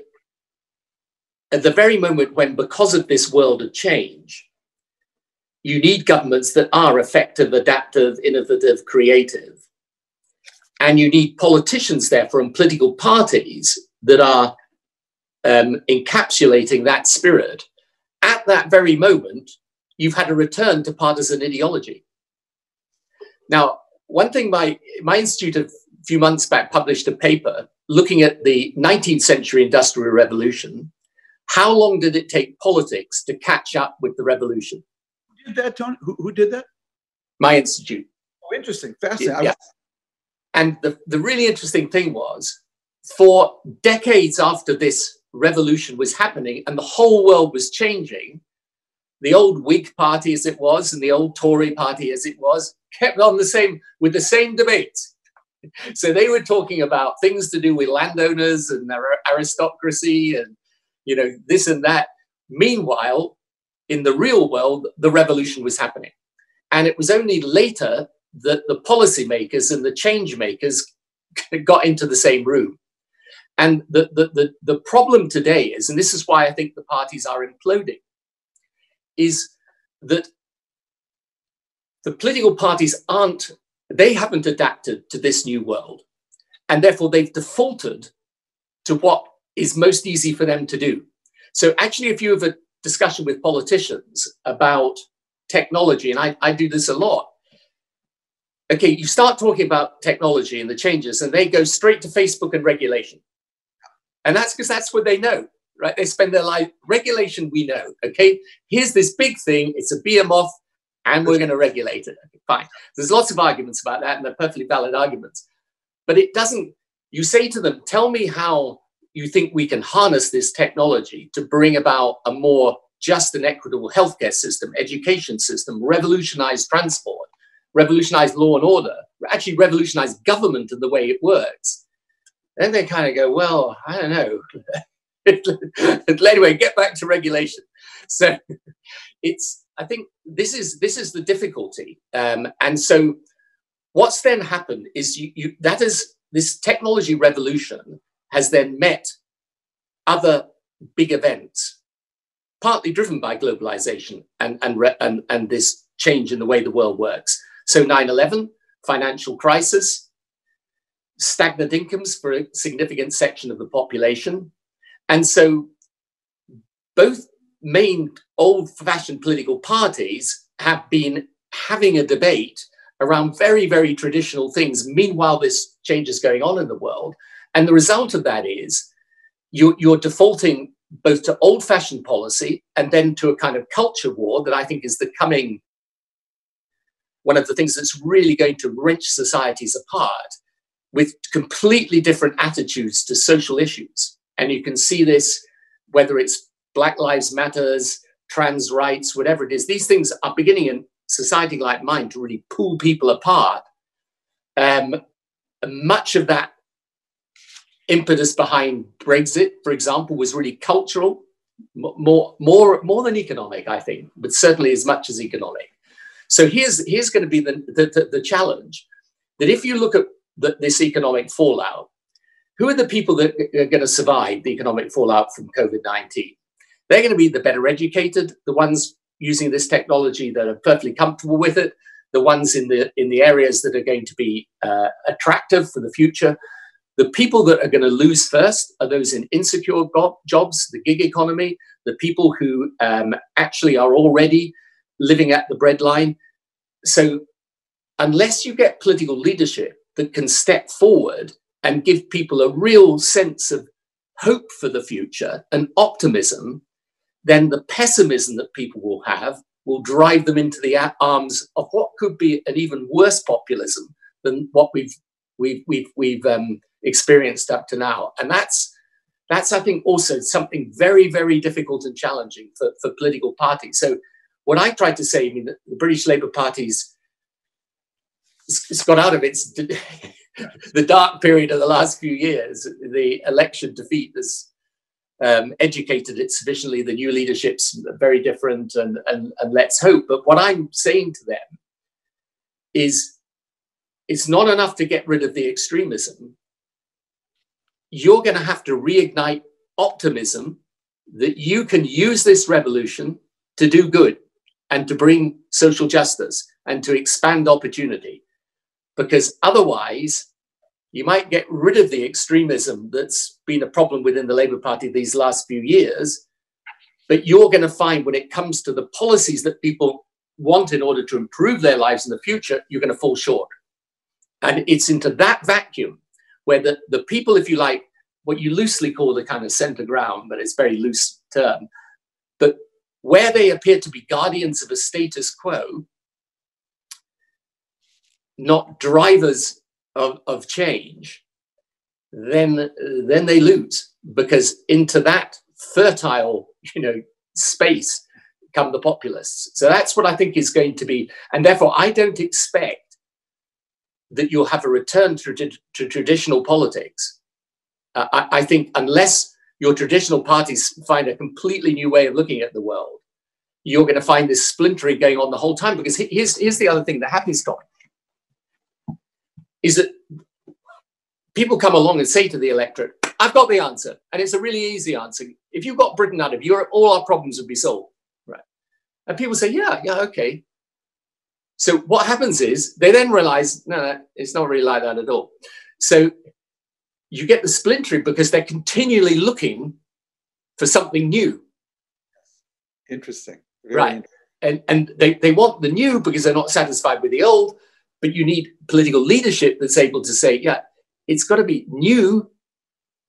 at the very moment when, because of this world of change, you need governments that are effective, adaptive, innovative, creative. And you need politicians, therefore, and political parties that are um, encapsulating that spirit. At that very moment, you've had a return to partisan ideology. Now, one thing my, my institute a few months back published a paper looking at the 19th century industrial revolution. How long did it take politics to catch up with the revolution? Who did that, Tony? Who, who did that? My institute. Oh, interesting. Fascinating. Yeah. And the, the really interesting thing was for decades after this revolution was happening and the whole world was changing, the old Whig party as it was and the old Tory party as it was kept on the same with the same debates. So they were talking about things to do with landowners and aristocracy and you know this and that. Meanwhile, in the real world, the revolution was happening. And it was only later that the policymakers and the change makers got into the same room. And the, the, the, the problem today is, and this is why I think the parties are imploding, is that the political parties aren't, they haven't adapted to this new world. And therefore, they've defaulted to what is most easy for them to do. So, actually, if you have a discussion with politicians about technology, and I, I do this a lot, okay, you start talking about technology and the changes, and they go straight to Facebook and regulation. And that's because that's what they know right? They spend their life regulation. We know, okay. Here's this big thing. It's a behemoth, and we're going to regulate it. Fine. There's lots of arguments about that, and they're perfectly valid arguments. But it doesn't, you say to them, tell me how you think we can harness this technology to bring about a more just and equitable healthcare system, education system, revolutionize transport, revolutionize law and order, actually revolutionize government and the way it works. Then they kind of go, well, I don't know. anyway, get back to regulation. So it's, I think this is this is the difficulty. Um, and so what's then happened is you, you that is this technology revolution has then met other big events, partly driven by globalization and, and, and, and this change in the way the world works. So 9 11, financial crisis, stagnant incomes for a significant section of the population. And so both main old fashioned political parties have been having a debate around very, very traditional things. Meanwhile, this change is going on in the world. And the result of that is you're, you're defaulting both to old fashioned policy and then to a kind of culture war that I think is the coming one of the things that's really going to wrench societies apart with completely different attitudes to social issues. And you can see this whether it's Black Lives Matters, trans rights, whatever it is. These things are beginning in society like mine to really pull people apart. Um, much of that impetus behind Brexit, for example, was really cultural, more, more, more than economic, I think, but certainly as much as economic. So here's, here's going to be the, the, the challenge that if you look at the, this economic fallout, who are the people that are going to survive the economic fallout from COVID 19? They're going to be the better educated, the ones using this technology that are perfectly comfortable with it, the ones in the in the areas that are going to be uh, attractive for the future. The people that are going to lose first are those in insecure jobs, the gig economy, the people who um, actually are already living at the breadline. So, unless you get political leadership that can step forward and give people a real sense of hope for the future and optimism, then the pessimism that people will have will drive them into the arms of what could be an even worse populism than what we've we've we've we've um, experienced up to now, and that's that's I think also something very very difficult and challenging for, for political parties. So what I tried to say, I mean, the, British Labour Party's it's got out of its the dark period of the last few years. The election defeat has um, educated it sufficiently. The new leadership's very different, and, and, and let's hope. But what I'm saying to them is it's not enough to get rid of the extremism. You're going to have to reignite optimism that you can use this revolution to do good and to bring social justice and to expand opportunity. Because otherwise, you might get rid of the extremism that's been a problem within the Labour Party these last few years. But you're going to find when it comes to the policies that people want in order to improve their lives in the future, you're going to fall short. And it's into that vacuum where the, the people, if you like, what you loosely call the kind of center ground, but it's very loose term, but where they appear to be guardians of a status quo, not drivers of, of change, then then they lose because into that fertile you know space come the populists. So that's what I think is going to be, and therefore I don't expect that you'll have a return to, to traditional politics. Uh, I, I think unless your traditional parties find a completely new way of looking at the world, you're going to find this splintering going on the whole time. Because here's, here's the other thing that happens, Scott is that people come along and say to the electorate, I've got the answer. And it's a really easy answer. If you got Britain out of Europe, all our problems would be solved. Right. And people say, yeah, yeah, okay. So what happens is they then realize, no, no, it's not really like that at all. So you get the splintering because they're continually looking for something new. Interesting. Very right. Interesting. And, and they, they want the new because they're not satisfied with the old but you need political leadership that's able to say, yeah, it's got to be new,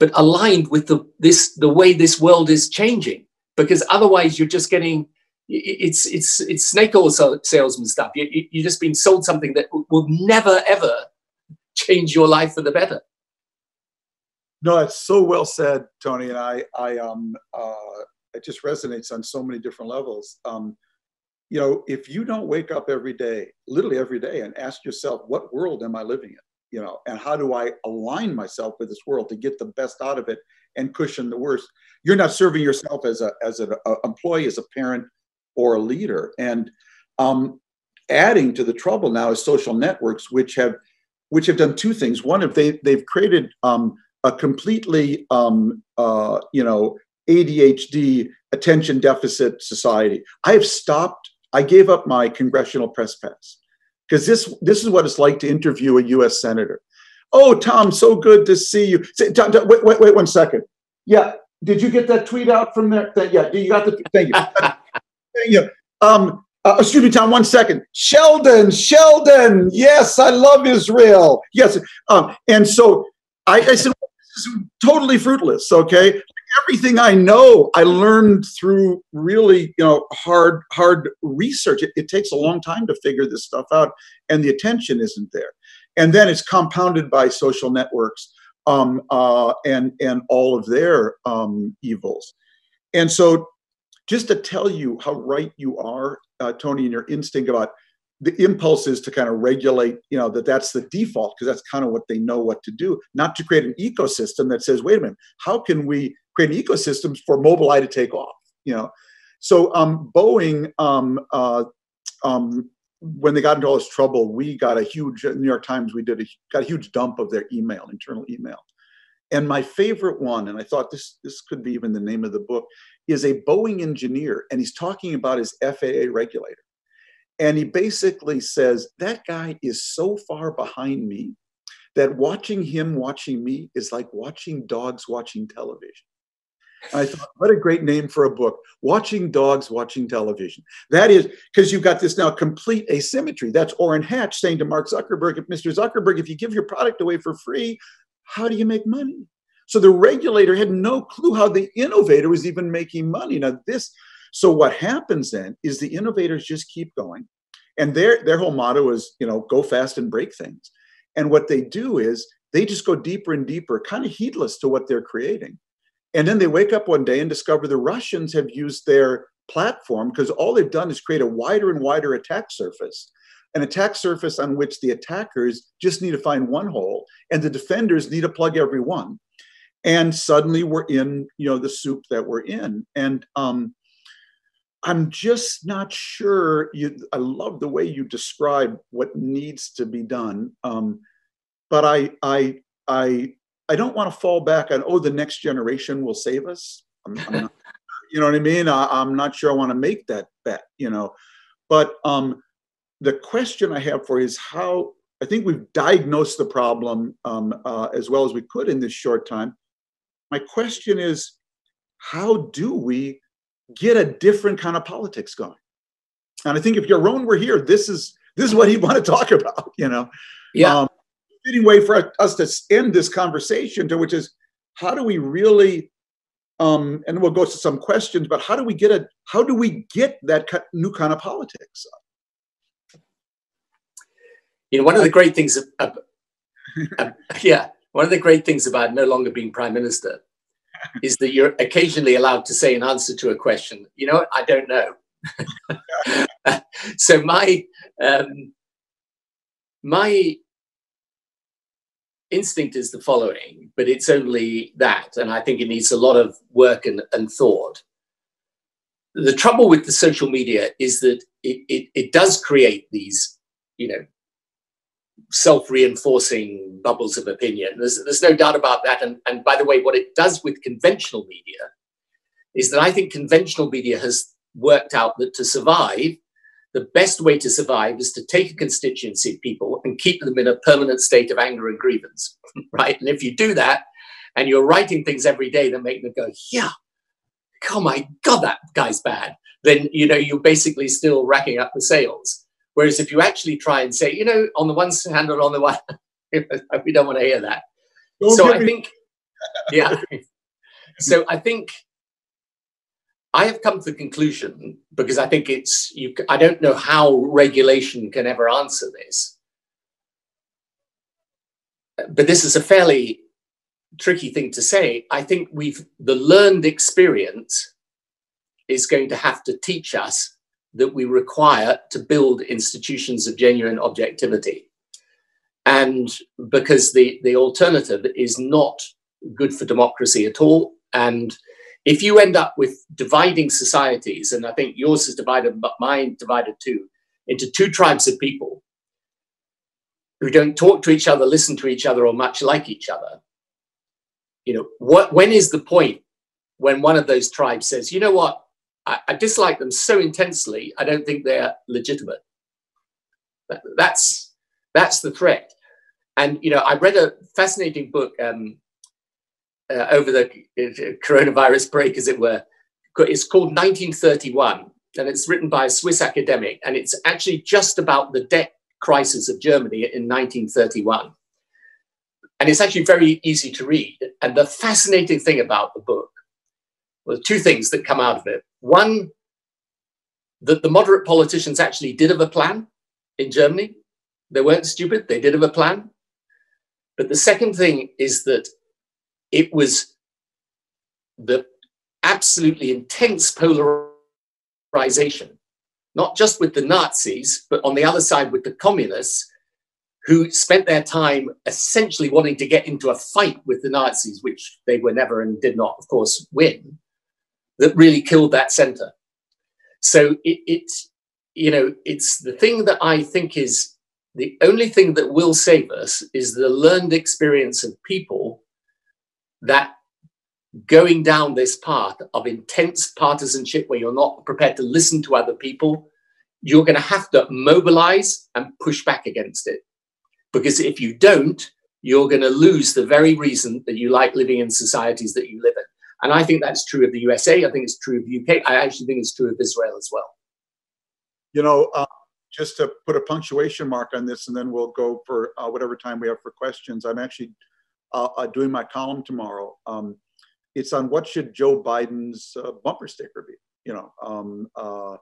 but aligned with the this the way this world is changing. Because otherwise, you're just getting it's it's it's snake oil salesman stuff. You, you you just been sold something that will never ever change your life for the better. No, it's so well said, Tony, and I I um uh, it just resonates on so many different levels. Um, you know, if you don't wake up every day, literally every day, and ask yourself, what world am I living in? You know, and how do I align myself with this world to get the best out of it and cushion the worst? You're not serving yourself as a as an employee, as a parent, or a leader. And um, adding to the trouble now is social networks, which have which have done two things. One, if they they've created um, a completely um, uh, you know ADHD attention deficit society. I have stopped. I gave up my congressional press pass because this this is what it's like to interview a U.S. senator. Oh, Tom, so good to see you. Say, Tom, Tom, wait, wait, wait one second. Yeah, did you get that tweet out from there? That, yeah, you got the. Thank you. thank you. Um, uh, excuse me, Tom, one second. Sheldon, Sheldon, yes, I love Israel. Yes. Um, and so I, I said, well, this is totally fruitless, okay? Everything I know, I learned through really, you know, hard, hard research. It, it takes a long time to figure this stuff out, and the attention isn't there. And then it's compounded by social networks um, uh, and and all of their um, evils. And so just to tell you how right you are, uh, Tony, and your instinct about the impulse is to kind of regulate, you know, that that's the default because that's kind of what they know what to do, not to create an ecosystem that says, wait a minute, how can we create an ecosystem for Mobileye to take off? You know, so um, Boeing, um, uh, um, when they got into all this trouble, we got a huge New York Times. We did a got a huge dump of their email, internal email, and my favorite one, and I thought this this could be even the name of the book, is a Boeing engineer, and he's talking about his FAA regulator. And he basically says, That guy is so far behind me that watching him watching me is like watching dogs watching television. And I thought, what a great name for a book. Watching dogs watching television. That is because you've got this now complete asymmetry. That's Orrin Hatch saying to Mark Zuckerberg, if Mr. Zuckerberg, if you give your product away for free, how do you make money? So the regulator had no clue how the innovator was even making money. Now, this, so what happens then is the innovators just keep going. And their, their whole motto is, you know, go fast and break things. And what they do is they just go deeper and deeper, kind of heedless to what they're creating. And then they wake up one day and discover the Russians have used their platform because all they've done is create a wider and wider attack surface an attack surface on which the attackers just need to find one hole and the defenders need to plug every one. And suddenly we're in you know the soup that we're in. And um, i'm just not sure you i love the way you describe what needs to be done um, but i i i i don't want to fall back on oh the next generation will save us I'm, I'm not, you know what i mean I, am not sure i want to make that bet you know but um, the question i have for you is how I think we've diagnosed the problem um, uh, as well as we could in this short time my question is how do we get a different kind of politics going? And I think if Yaron were here, this is this is what he'd want to talk about, you know. Yeah. Um, fitting way for us to end this conversation to which is how do we really um, and we'll go to some questions, but how do we get a how do we get that new kind of politics? You know, one of the great things, uh, uh, yeah, one of the great things about no longer being prime minister is that you're occasionally allowed to say an answer to a question. You know, I don't know. so my um, my instinct is the following, but it's only that, and I think it needs a lot of work and, and thought. The trouble with the social media is that it, it, it does create these, you know, self-reinforcing bubbles of opinion. There's, there's no doubt about that. And, and by the way, what it does with conventional media is that I think conventional media has worked out that to survive, the best way to survive is to take a constituency of people and keep them in a permanent state of anger and grievance, right? And if you do that, and you're writing things every day that make them go, yeah, oh my God, that guy's bad, then, you know, you're basically still racking up the sales. Whereas if you actually try and say, you know, on the one hand or on the one, we don't want to hear that. Don't so I me- think, yeah. so I think I have come to the conclusion because I think it's you. I don't know how regulation can ever answer this, but this is a fairly tricky thing to say. I think we've the learned experience is going to have to teach us that we require to build institutions of genuine objectivity. And because the, the alternative is not good for democracy at all. And if you end up with dividing societies, and I think yours is divided, but mine divided too, into two tribes of people who don't talk to each other, listen to each other, or much like each other, you know, what, when is the point when one of those tribes says, you know what, I, I dislike them so intensely, I don't think they're legitimate. That's that's the threat. And you know, I read a fascinating book um, uh, over the uh, coronavirus break, as it were. It's called 1931, and it's written by a Swiss academic, and it's actually just about the debt crisis of Germany in 1931. And it's actually very easy to read. And the fascinating thing about the book well, two things that come out of it. One, that the moderate politicians actually did have a plan in Germany. They weren't stupid, they did have a plan. But the second thing is that it was the absolutely intense polarization, not just with the Nazis, but on the other side with the communists, who spent their time essentially wanting to get into a fight with the Nazis, which they were never and did not, of course, win that really killed that center. So it, it's, you know, it's the thing that I think is the only thing that will save us is the learned experience of people that going down this path of intense partisanship where you're not prepared to listen to other people, you're going to have to mobilize and push back against it. Because if you don't, you're going to lose the very reason that you like living in societies that you live in. And I think that's true of the USA. I think it's true of the UK. I actually think it's true of Israel as well. You know, uh, just to put a punctuation mark on this, and then we'll go for uh, whatever time we have for questions. I'm actually uh, uh doing my column tomorrow. Um, it's on what should Joe Biden's uh, bumper sticker be. You know, um, uh,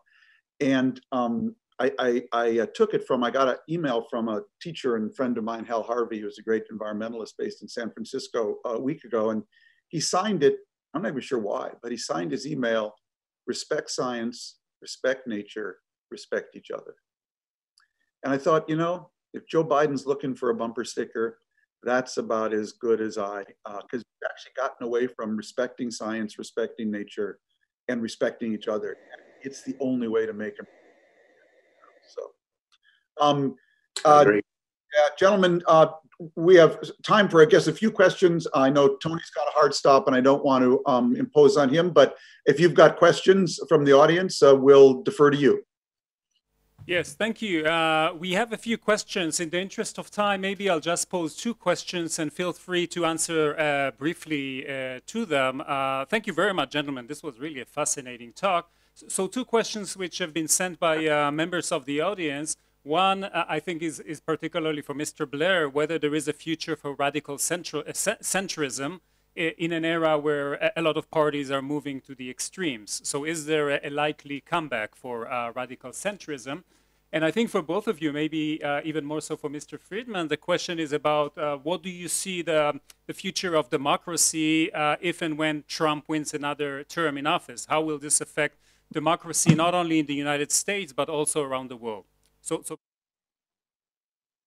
and um, I, I, I, took it from, I got an email from a teacher and friend of mine, Hal Harvey, who's a great environmentalist based in San Francisco a week ago. And he signed it I'm not even sure why, but he signed his email respect science, respect nature, respect each other. And I thought, you know, if Joe Biden's looking for a bumper sticker, that's about as good as I, because uh, we've actually gotten away from respecting science, respecting nature, and respecting each other. It's the only way to make them. So, um, uh, yeah, gentlemen, uh, we have time for, I guess, a few questions. I know Tony's got a hard stop and I don't want to um, impose on him, but if you've got questions from the audience, uh, we'll defer to you. Yes, thank you. Uh, we have a few questions. In the interest of time, maybe I'll just pose two questions and feel free to answer uh, briefly uh, to them. Uh, thank you very much, gentlemen. This was really a fascinating talk. So, two questions which have been sent by uh, members of the audience. One, uh, I think, is, is particularly for Mr. Blair, whether there is a future for radical central, centrism in an era where a lot of parties are moving to the extremes. So is there a, likely comeback for uh, radical centrism? And I think for both of you, maybe uh, even more so for Mr. Friedman, the question is about uh, what do you see the, the future of democracy uh, if and when Trump wins another term in office? How will this affect democracy not only in the United States, but also around the world? So, so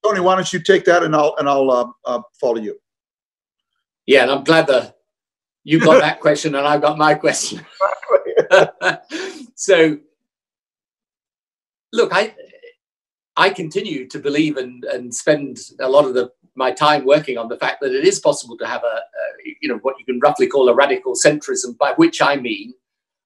Tony, why don't you take that and I'll and I'll uh, uh, follow you. Yeah, and I'm glad that you got that question and I got my question. so, look, I I continue to believe and and spend a lot of the my time working on the fact that it is possible to have a, a you know what you can roughly call a radical centrism, by which I mean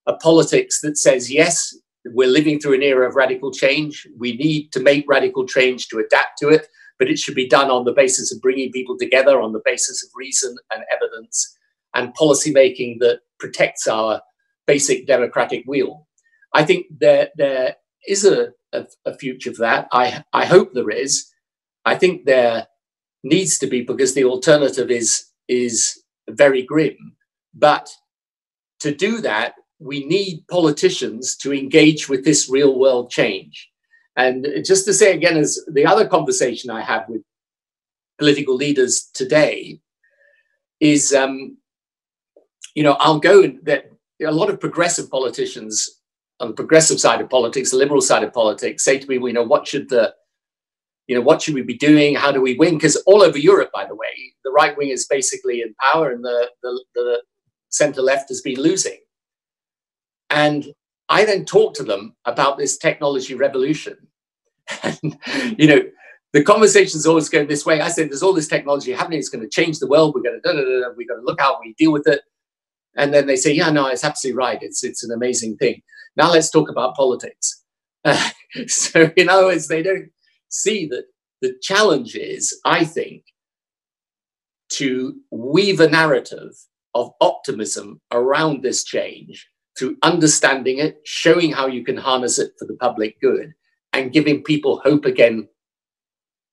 a politics that says yes, we're living through an era of radical change. We need to make radical change to adapt to it, but it should be done on the basis of bringing people together, on the basis of reason and evidence, and policymaking that protects our basic democratic wheel. I think there, there is a, a, a future for that. I, I hope there is. I think there needs to be because the alternative is, is very grim. But to do that, we need politicians to engage with this real world change. And just to say again, as the other conversation I have with political leaders today is, um, you know, I'll go that a lot of progressive politicians on the progressive side of politics, the liberal side of politics, say to me, well, you know, what should the you know, what should we be doing? How do we win? Because all over Europe, by the way, the right wing is basically in power and the, the, the center left has been losing. And I then talk to them about this technology revolution. And, you know, the conversation's always going this way. I said, there's all this technology happening. It's going to change the world. We're going to, da, da, da, we're going to look how we deal with it. And then they say, yeah, no, it's absolutely right. It's, it's an amazing thing. Now let's talk about politics. Uh, so, in other words, they don't see that the challenge is, I think, to weave a narrative of optimism around this change through understanding it, showing how you can harness it for the public good, and giving people hope again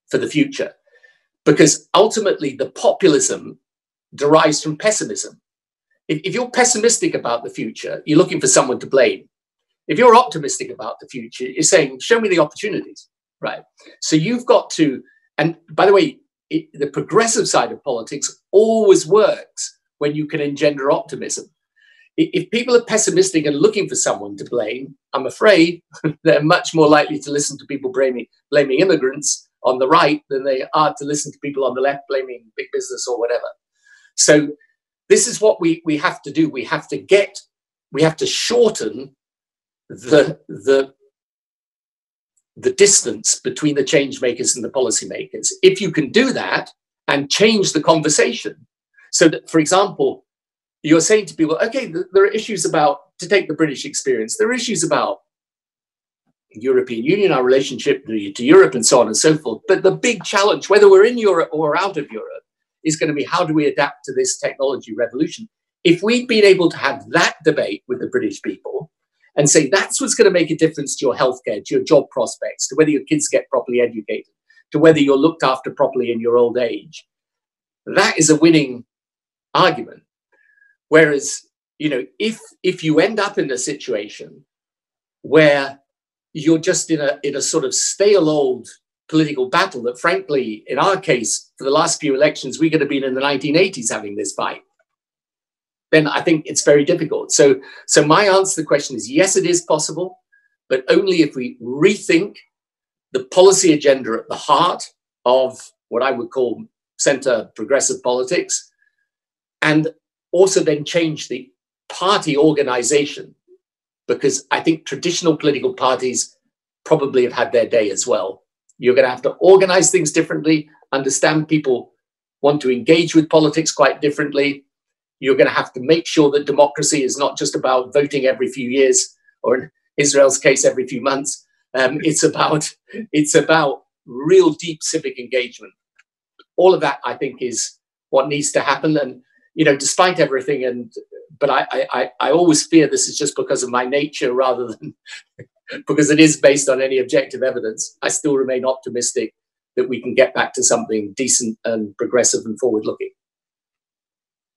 for the future. Because ultimately, the populism derives from pessimism. If, if you're pessimistic about the future, you're looking for someone to blame. If you're optimistic about the future, you're saying, show me the opportunities, right? So you've got to, and by the way, it, the progressive side of politics always works when you can engender optimism. If people are pessimistic and looking for someone to blame, I'm afraid they're much more likely to listen to people blaming, blaming immigrants on the right than they are to listen to people on the left blaming big business or whatever. So this is what we, we have to do. We have to get, we have to shorten the, the, the distance between the change makers and the policymakers. If you can do that and change the conversation, so that, for example, you're saying to people, okay, there are issues about, to take the British experience, there are issues about European Union, our relationship to Europe, and so on and so forth. But the big challenge, whether we're in Europe or out of Europe, is going to be how do we adapt to this technology revolution? If we'd been able to have that debate with the British people and say that's what's going to make a difference to your healthcare, to your job prospects, to whether your kids get properly educated, to whether you're looked after properly in your old age, that is a winning argument. Whereas, you know, if if you end up in a situation where you're just in a in a sort of stale old political battle that frankly, in our case, for the last few elections, we could have been in the 1980s having this fight, then I think it's very difficult. So so my answer to the question is yes, it is possible, but only if we rethink the policy agenda at the heart of what I would call center progressive politics and also then change the party organization because I think traditional political parties probably have had their day as well. You're going to have to organize things differently, understand people want to engage with politics quite differently. You're going to have to make sure that democracy is not just about voting every few years, or in Israel's case, every few months. Um, it's about it's about real deep civic engagement. All of that, I think, is what needs to happen. And you know, despite everything, and but I, I, I always fear this is just because of my nature rather than because it is based on any objective evidence. I still remain optimistic that we can get back to something decent and progressive and forward looking.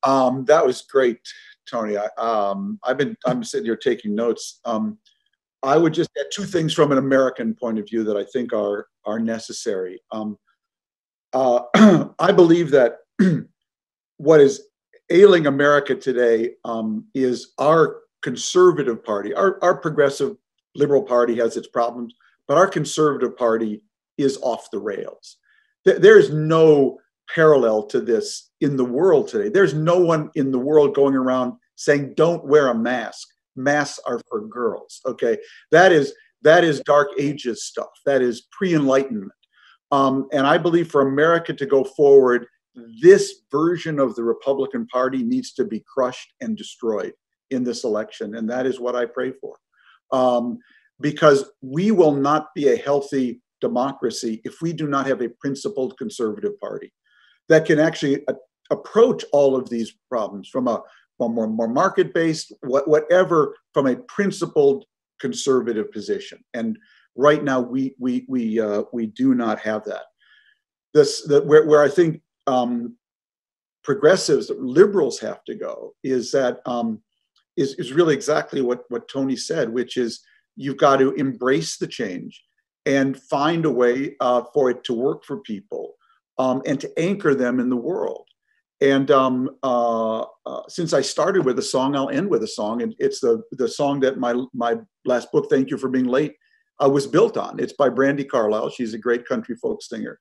Um, that was great, Tony. I, um, I've been I'm sitting here taking notes. Um, I would just add two things from an American point of view that I think are are necessary. Um, uh, I believe that what is ailing America today um, is our conservative party, our, our progressive liberal party has its problems, but our conservative party is off the rails. There's no parallel to this in the world today. There's no one in the world going around saying, don't wear a mask. Masks are for girls. Okay. That is that is dark ages stuff. That is pre-enlightenment. Um, and I believe for America to go forward, this version of the Republican Party needs to be crushed and destroyed in this election. And that is what I pray for. Um, because we will not be a healthy democracy if we do not have a principled conservative party that can actually a- approach all of these problems from a, from more, more market based, what, whatever, from a principled conservative position. And right now, we, we, we, uh, we do not have that. This, the, where, where I think um, progressives, liberals have to go is that um, is, is really exactly what, what Tony said, which is you've got to embrace the change and find a way uh, for it to work for people um, and to anchor them in the world. And um, uh, uh, since I started with a song, I'll end with a song, and it's the the song that my my last book, "Thank You for Being Late," uh, was built on. It's by Brandi Carlile. She's a great country folk singer,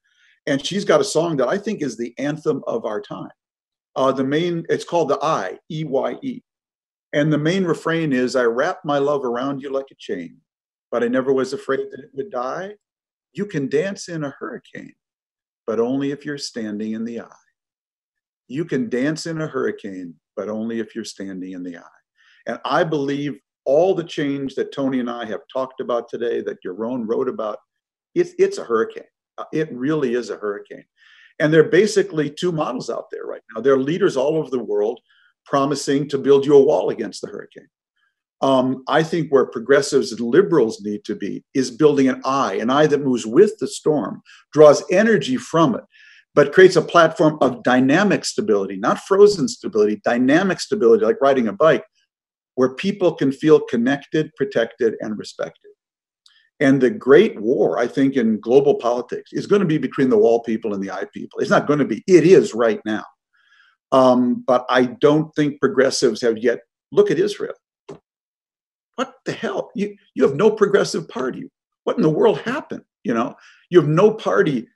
and she's got a song that I think is the anthem of our time. Uh, the main, it's called the I E Y E, and the main refrain is, "I wrap my love around you like a chain, but I never was afraid that it would die. You can dance in a hurricane, but only if you're standing in the eye." You can dance in a hurricane, but only if you're standing in the eye. And I believe all the change that Tony and I have talked about today, that Yaron wrote about, it's, it's a hurricane. Uh, it really is a hurricane. And there are basically two models out there right now. There are leaders all over the world promising to build you a wall against the hurricane. Um, I think where progressives and liberals need to be is building an eye, an eye that moves with the storm, draws energy from it, but creates a platform of dynamic stability, not frozen stability, dynamic stability, like riding a bike, where people can feel connected, protected, and respected. And the great war, I think, in global politics is going to be between the wall people and the eye people. It's not going to be, it is right now. Um, but I don't think progressives have yet. Look at Israel. What the hell? You, you have no progressive party. What in the world happened? You know, you have no party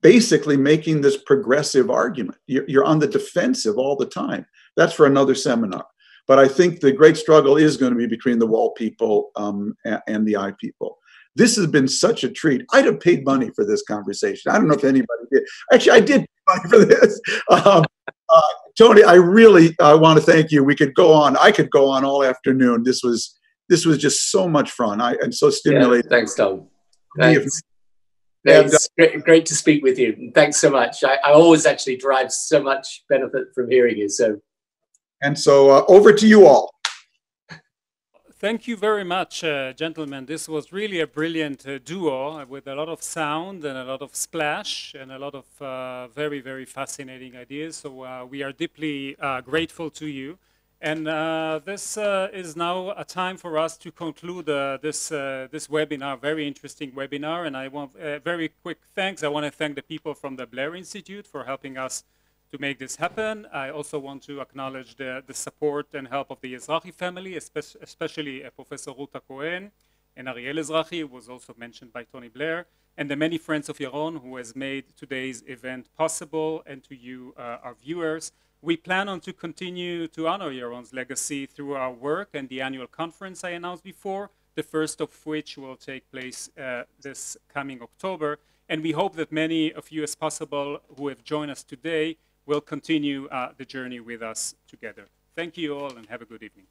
basically making this progressive argument. You're, you're on the defensive all the time. That's for another seminar. But I think the great struggle is going to be between the wall people um, and, and the eye people. This has been such a treat. I'd have paid money for this conversation. I don't know if anybody did. Actually, I did pay money for this. Um, uh, Tony, I really uh, want to thank you. We could go on. I could go on all afternoon. This was this was just so much fun. I and so stimulating. Yeah, thanks, Tom. Thanks. It's great, great, to speak with you. thanks so much. I, I, always actually derive so much benefit from hearing you. So, and so uh, over to you all. Thank you very much, uh, gentlemen. This was really a brilliant uh, duo with a lot of sound and a lot of splash and a lot of uh, very, very fascinating ideas. So uh, we are deeply uh, grateful to you. And uh, this uh, is now a time for us to conclude uh, this, uh, this webinar, very interesting webinar. And I want uh, very quick thanks. I want to thank the people from the Blair Institute for helping us to make this happen. I also want to acknowledge the, the support and help of the Ezrahi family, especially, uh, Professor Ruth HaCohen and Ariel Ezrahi, who was also mentioned by Tony Blair, and the many friends of Yaron who has made today's event possible, and to you, our viewers. We plan on to continue to honor Yaron's legacy through our work and the annual conference I announced before, the first of which will take place uh, this coming October. And we hope that many of you as possible who have joined us today will continue uh, the journey with us together. Thank you all and have a good evening.